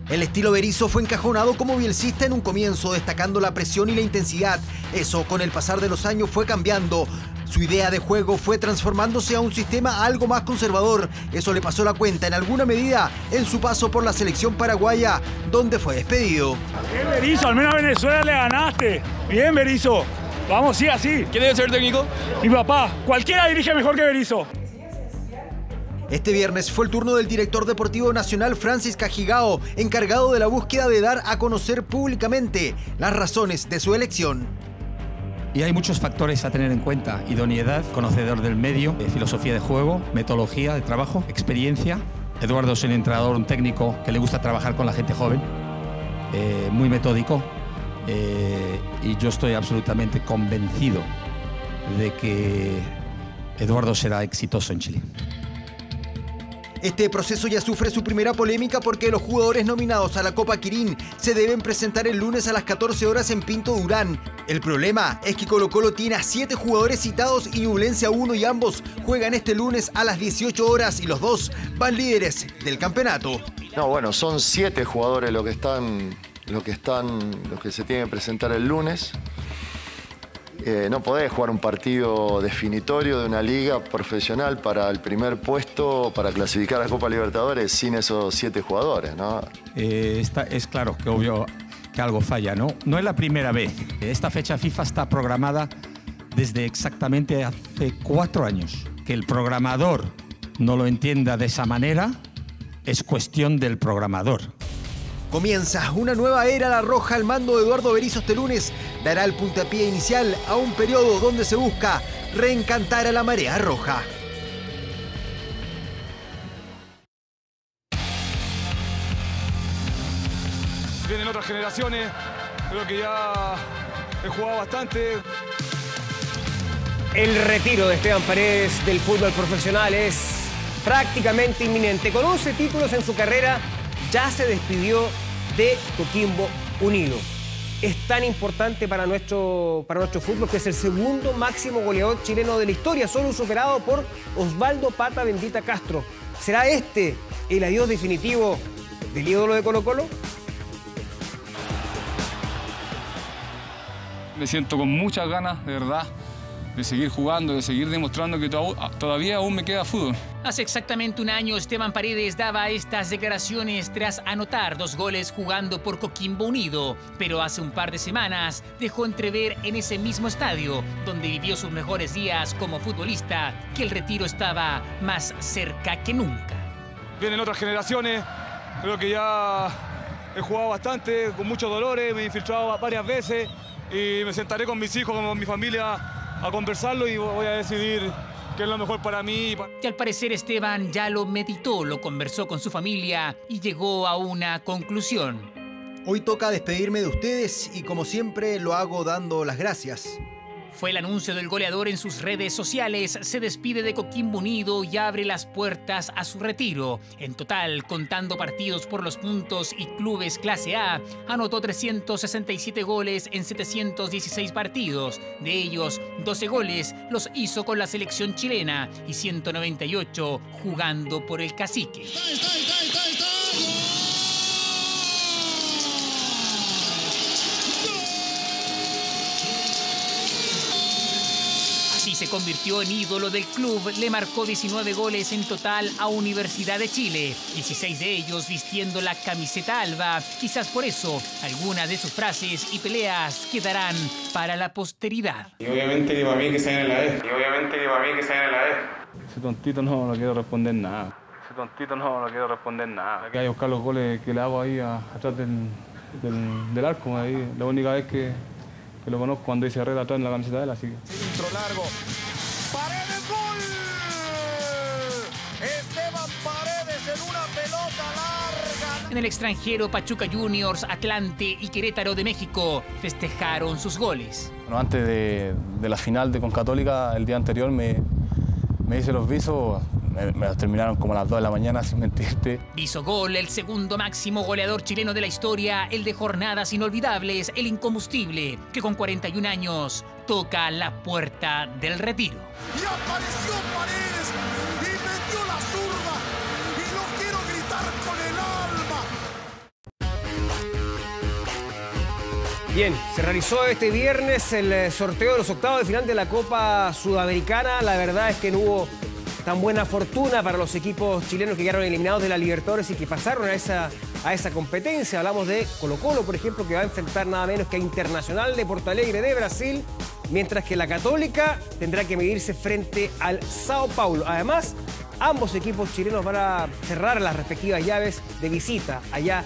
El estilo Berizzo fue encajonado como bielcista en un comienzo, destacando la presión y la intensidad. Eso, con el pasar de los años, fue cambiando. Su idea de juego fue transformándose a un sistema algo más conservador. Eso le pasó la cuenta en alguna medida en su paso por la selección paraguaya, donde fue despedido. Bien, Berizzo, al menos a Venezuela le ganaste. Bien, Berizzo. Vamos, sí, así. ¿Quién debe ser técnico? Mi papá. Cualquiera dirige mejor que Berizzo. Este viernes fue el turno del director deportivo nacional Francis Cajigao, encargado de la búsqueda de dar a conocer públicamente las razones de su elección. Y hay muchos factores a tener en cuenta. Idoneidad, conocedor del medio, filosofía de juego, metodología de trabajo, experiencia. Eduardo es un entrenador, un técnico que le gusta trabajar con la gente joven, eh, muy metódico. eh, y yo estoy absolutamente convencido de que Eduardo será exitoso en Chile. Este proceso ya sufre su primera polémica porque los jugadores nominados a la Copa Quirín se deben presentar el lunes a las 14 horas en Pinto Durán. El problema es que Colo Colo tiene a 7 jugadores citados y Ñublense a 1 y ambos juegan este lunes a las 18 horas y los dos van líderes del campeonato. No, bueno, son 7 jugadores los que están, los que están, los que se tienen que presentar el lunes. Eh, no podés jugar un partido definitorio de una liga profesional para el primer puesto, para clasificar a la Copa Libertadores sin esos siete jugadores, ¿no? Eh, es claro que obvio que algo falla, ¿no? No es la primera vez. Esta fecha FIFA está programada desde exactamente hace cuatro años. Que el programador no lo entienda de esa manera es cuestión del programador. Comienza una nueva era La Roja al mando de Eduardo Berizzo este lunes. Dará el puntapié inicial a un periodo donde se busca reencantar a la marea roja. Vienen otras generaciones. Creo que ya he jugado bastante. El retiro de Esteban Paredes del fútbol profesional es prácticamente inminente. Con 11 títulos en su carrera, ya se despidió de Coquimbo Unido. Es tan importante para nuestro, para nuestro fútbol que es el segundo máximo goleador chileno de la historia, solo superado por Osvaldo Pata Bendita Castro. ¿Será este el adiós definitivo del ídolo de Colo Colo? Me siento con muchas ganas, de verdad, de seguir jugando, de seguir demostrando que to- todavía aún me queda fútbol. Hace exactamente un año Esteban Paredes daba estas declaraciones tras anotar dos goles jugando por Coquimbo Unido, pero hace un par de semanas dejó entrever en ese mismo estadio, donde vivió sus mejores días como futbolista, que el retiro estaba más cerca que nunca. Vienen otras generaciones, creo que ya he jugado bastante, con muchos dolores, me he infiltrado varias veces y me sentaré con mis hijos, con mi familia a conversarlo y voy a decidir que es lo mejor para mí. Que al parecer Esteban ya lo meditó, lo conversó con su familia y llegó a una conclusión. Hoy toca despedirme de ustedes y como siempre lo hago dando las gracias. Fue el anuncio del goleador en sus redes sociales. Se despide de Coquimbo Unido y abre las puertas a su retiro. En total, contando partidos por los puntos y clubes clase A, anotó 367 goles en 716 partidos. De ellos, 12 goles los hizo con la selección chilena y 198 jugando por el cacique. Convirtió en ídolo del club, le marcó 19 goles en total a Universidad de Chile, 16 de ellos vistiendo la camiseta alba. Quizás por eso algunas de sus frases y peleas quedarán para la posteridad. Y obviamente que para mí que se en la E. Y obviamente que para mí que se en la E. Ese tontito no, no quiero responder nada. Ese tontito no, no quiero responder nada. Hay que buscar los goles que le hago ahí a, atrás del, del, del arco. Ahí. La única vez que, que lo conozco cuando hice red atrás en la camiseta de él, así que... Centro largo. Paredes, gol. Esteban Paredes en una pelota larga. En el extranjero, Pachuca Juniors, Atlante y Querétaro de México festejaron sus goles. Bueno, antes de, de la final de Concatólica, el día anterior me, me hice los visos, me, me los terminaron como a las 2 de la mañana, sin mentirte. Hizo gol el segundo máximo goleador chileno de la historia, el de jornadas inolvidables, el incombustible, que con 41 años toca la puerta del retiro. Y Bien, se realizó este viernes el eh, sorteo de los octavos de final de la Copa Sudamericana. La verdad es que no hubo tan buena fortuna para los equipos chilenos que quedaron eliminados de la Libertadores y que pasaron a esa, a esa competencia. Hablamos de Colo Colo, por ejemplo, que va a enfrentar nada menos que a Internacional de Porto Alegre de Brasil, mientras que la Católica tendrá que medirse frente al Sao Paulo. Además, ambos equipos chilenos van a cerrar las respectivas llaves de visita allá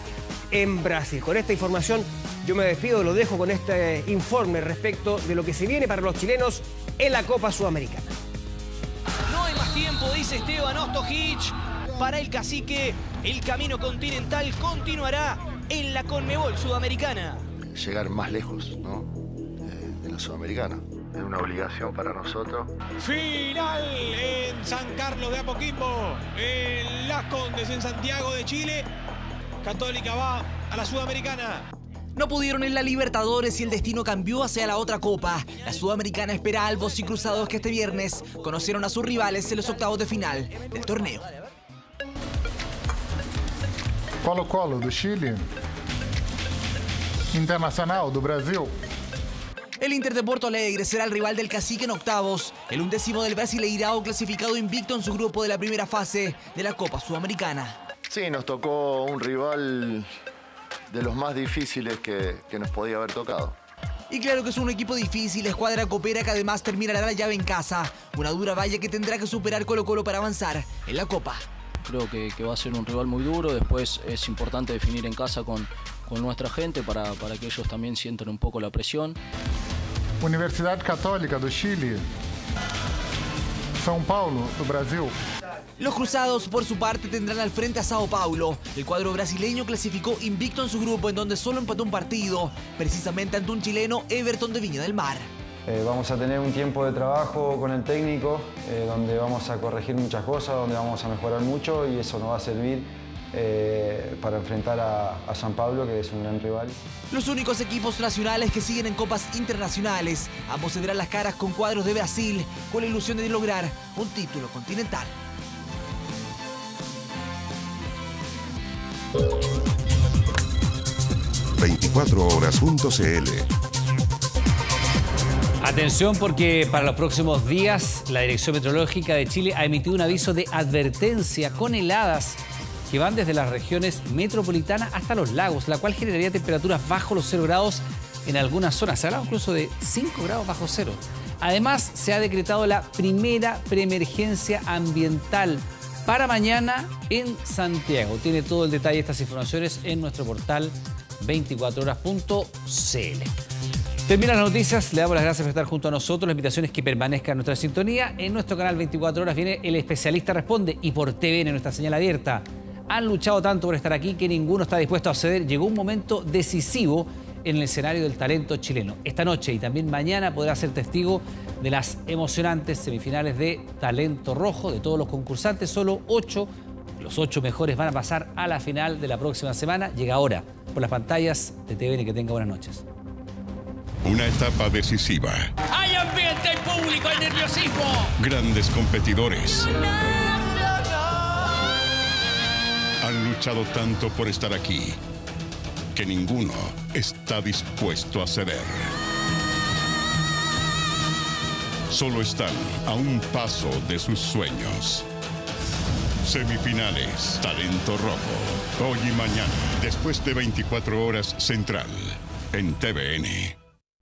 en Brasil. Con esta información yo me despido, lo dejo con este informe respecto de lo que se viene para los chilenos en la Copa Sudamericana. No hay más tiempo, dice Esteban Ostojic. Para el cacique, el camino continental continuará en la Conmebol Sudamericana. Llegar más lejos, ¿no? Eh, de la Sudamericana. Es una obligación para nosotros. Final en San Carlos de Apoquindo, en Las Condes, en Santiago de Chile. Católica va a la Sudamericana. No pudieron en la Libertadores y el destino cambió hacia la otra copa. La Sudamericana espera a Albos y Cruzados que este viernes conocieron a sus rivales en los octavos de final del torneo. Colo-Colo do Chile. Internacional do Brasil. El Inter de Porto Alegre será el rival del cacique en octavos. El undécimo del Brasileirao clasificado invicto en su grupo de la primera fase de la Copa Sudamericana. Sí, nos tocó un rival de los más difíciles que, que nos podía haber tocado. Y claro que es un equipo difícil, escuadra coopera que además terminará la llave en casa. Una dura valla que tendrá que superar Colo Colo para avanzar en la Copa. Creo que, que va a ser un rival muy duro, después es importante definir en casa con, con nuestra gente para, para que ellos también sientan un poco la presión. Universidade Católica do Chile. São Paulo do Brasil. Los cruzados, por su parte, tendrán al frente a Sao Paulo. El cuadro brasileño clasificó invicto en su grupo, en donde solo empató un partido, precisamente ante un chileno, Everton de Viña del Mar. Eh, vamos a tener un tiempo de trabajo con el técnico, eh, donde vamos a corregir muchas cosas, donde vamos a mejorar mucho y eso nos va a servir eh, para enfrentar a, a San Pablo, que es un gran rival. Los únicos equipos nacionales que siguen en copas internacionales. Ambos se verán las caras con cuadros de Brasil, con la ilusión de lograr un título continental. 24horas.cl Atención porque para los próximos días la Dirección Meteorológica de Chile ha emitido un aviso de advertencia con heladas que van desde las regiones metropolitanas hasta los lagos, la cual generaría temperaturas bajo los 0 grados en algunas zonas. Se habla incluso de 5 grados bajo cero. Además, se ha decretado la primera preemergencia ambiental para mañana en Santiago. Tiene todo el detalle de estas informaciones en nuestro portal 24horas.cl. Terminan las noticias, le damos las gracias por estar junto a nosotros. La invitación es que permanezca en nuestra sintonía. En nuestro canal 24 horas viene El Especialista Responde y por TVN, nuestra señal abierta. Han luchado tanto por estar aquí que ninguno está dispuesto a ceder. Llegó un momento decisivo en el escenario del talento chileno. Esta noche y también mañana podrá ser testigo de las emocionantes semifinales de Talento Rojo de todos los concursantes. Solo ocho, los ocho mejores van a pasar a la final de la próxima semana. Llega ahora por las pantallas de TVN. Que tenga buenas noches. Una etapa decisiva. Hay ambiente, hay público, hay nerviosismo. Grandes competidores. Han luchado tanto por estar aquí que ninguno está dispuesto a ceder. Solo están a un paso de sus sueños. Semifinales, Talento Rojo. Hoy y mañana, después de 24 horas Central, en TVN.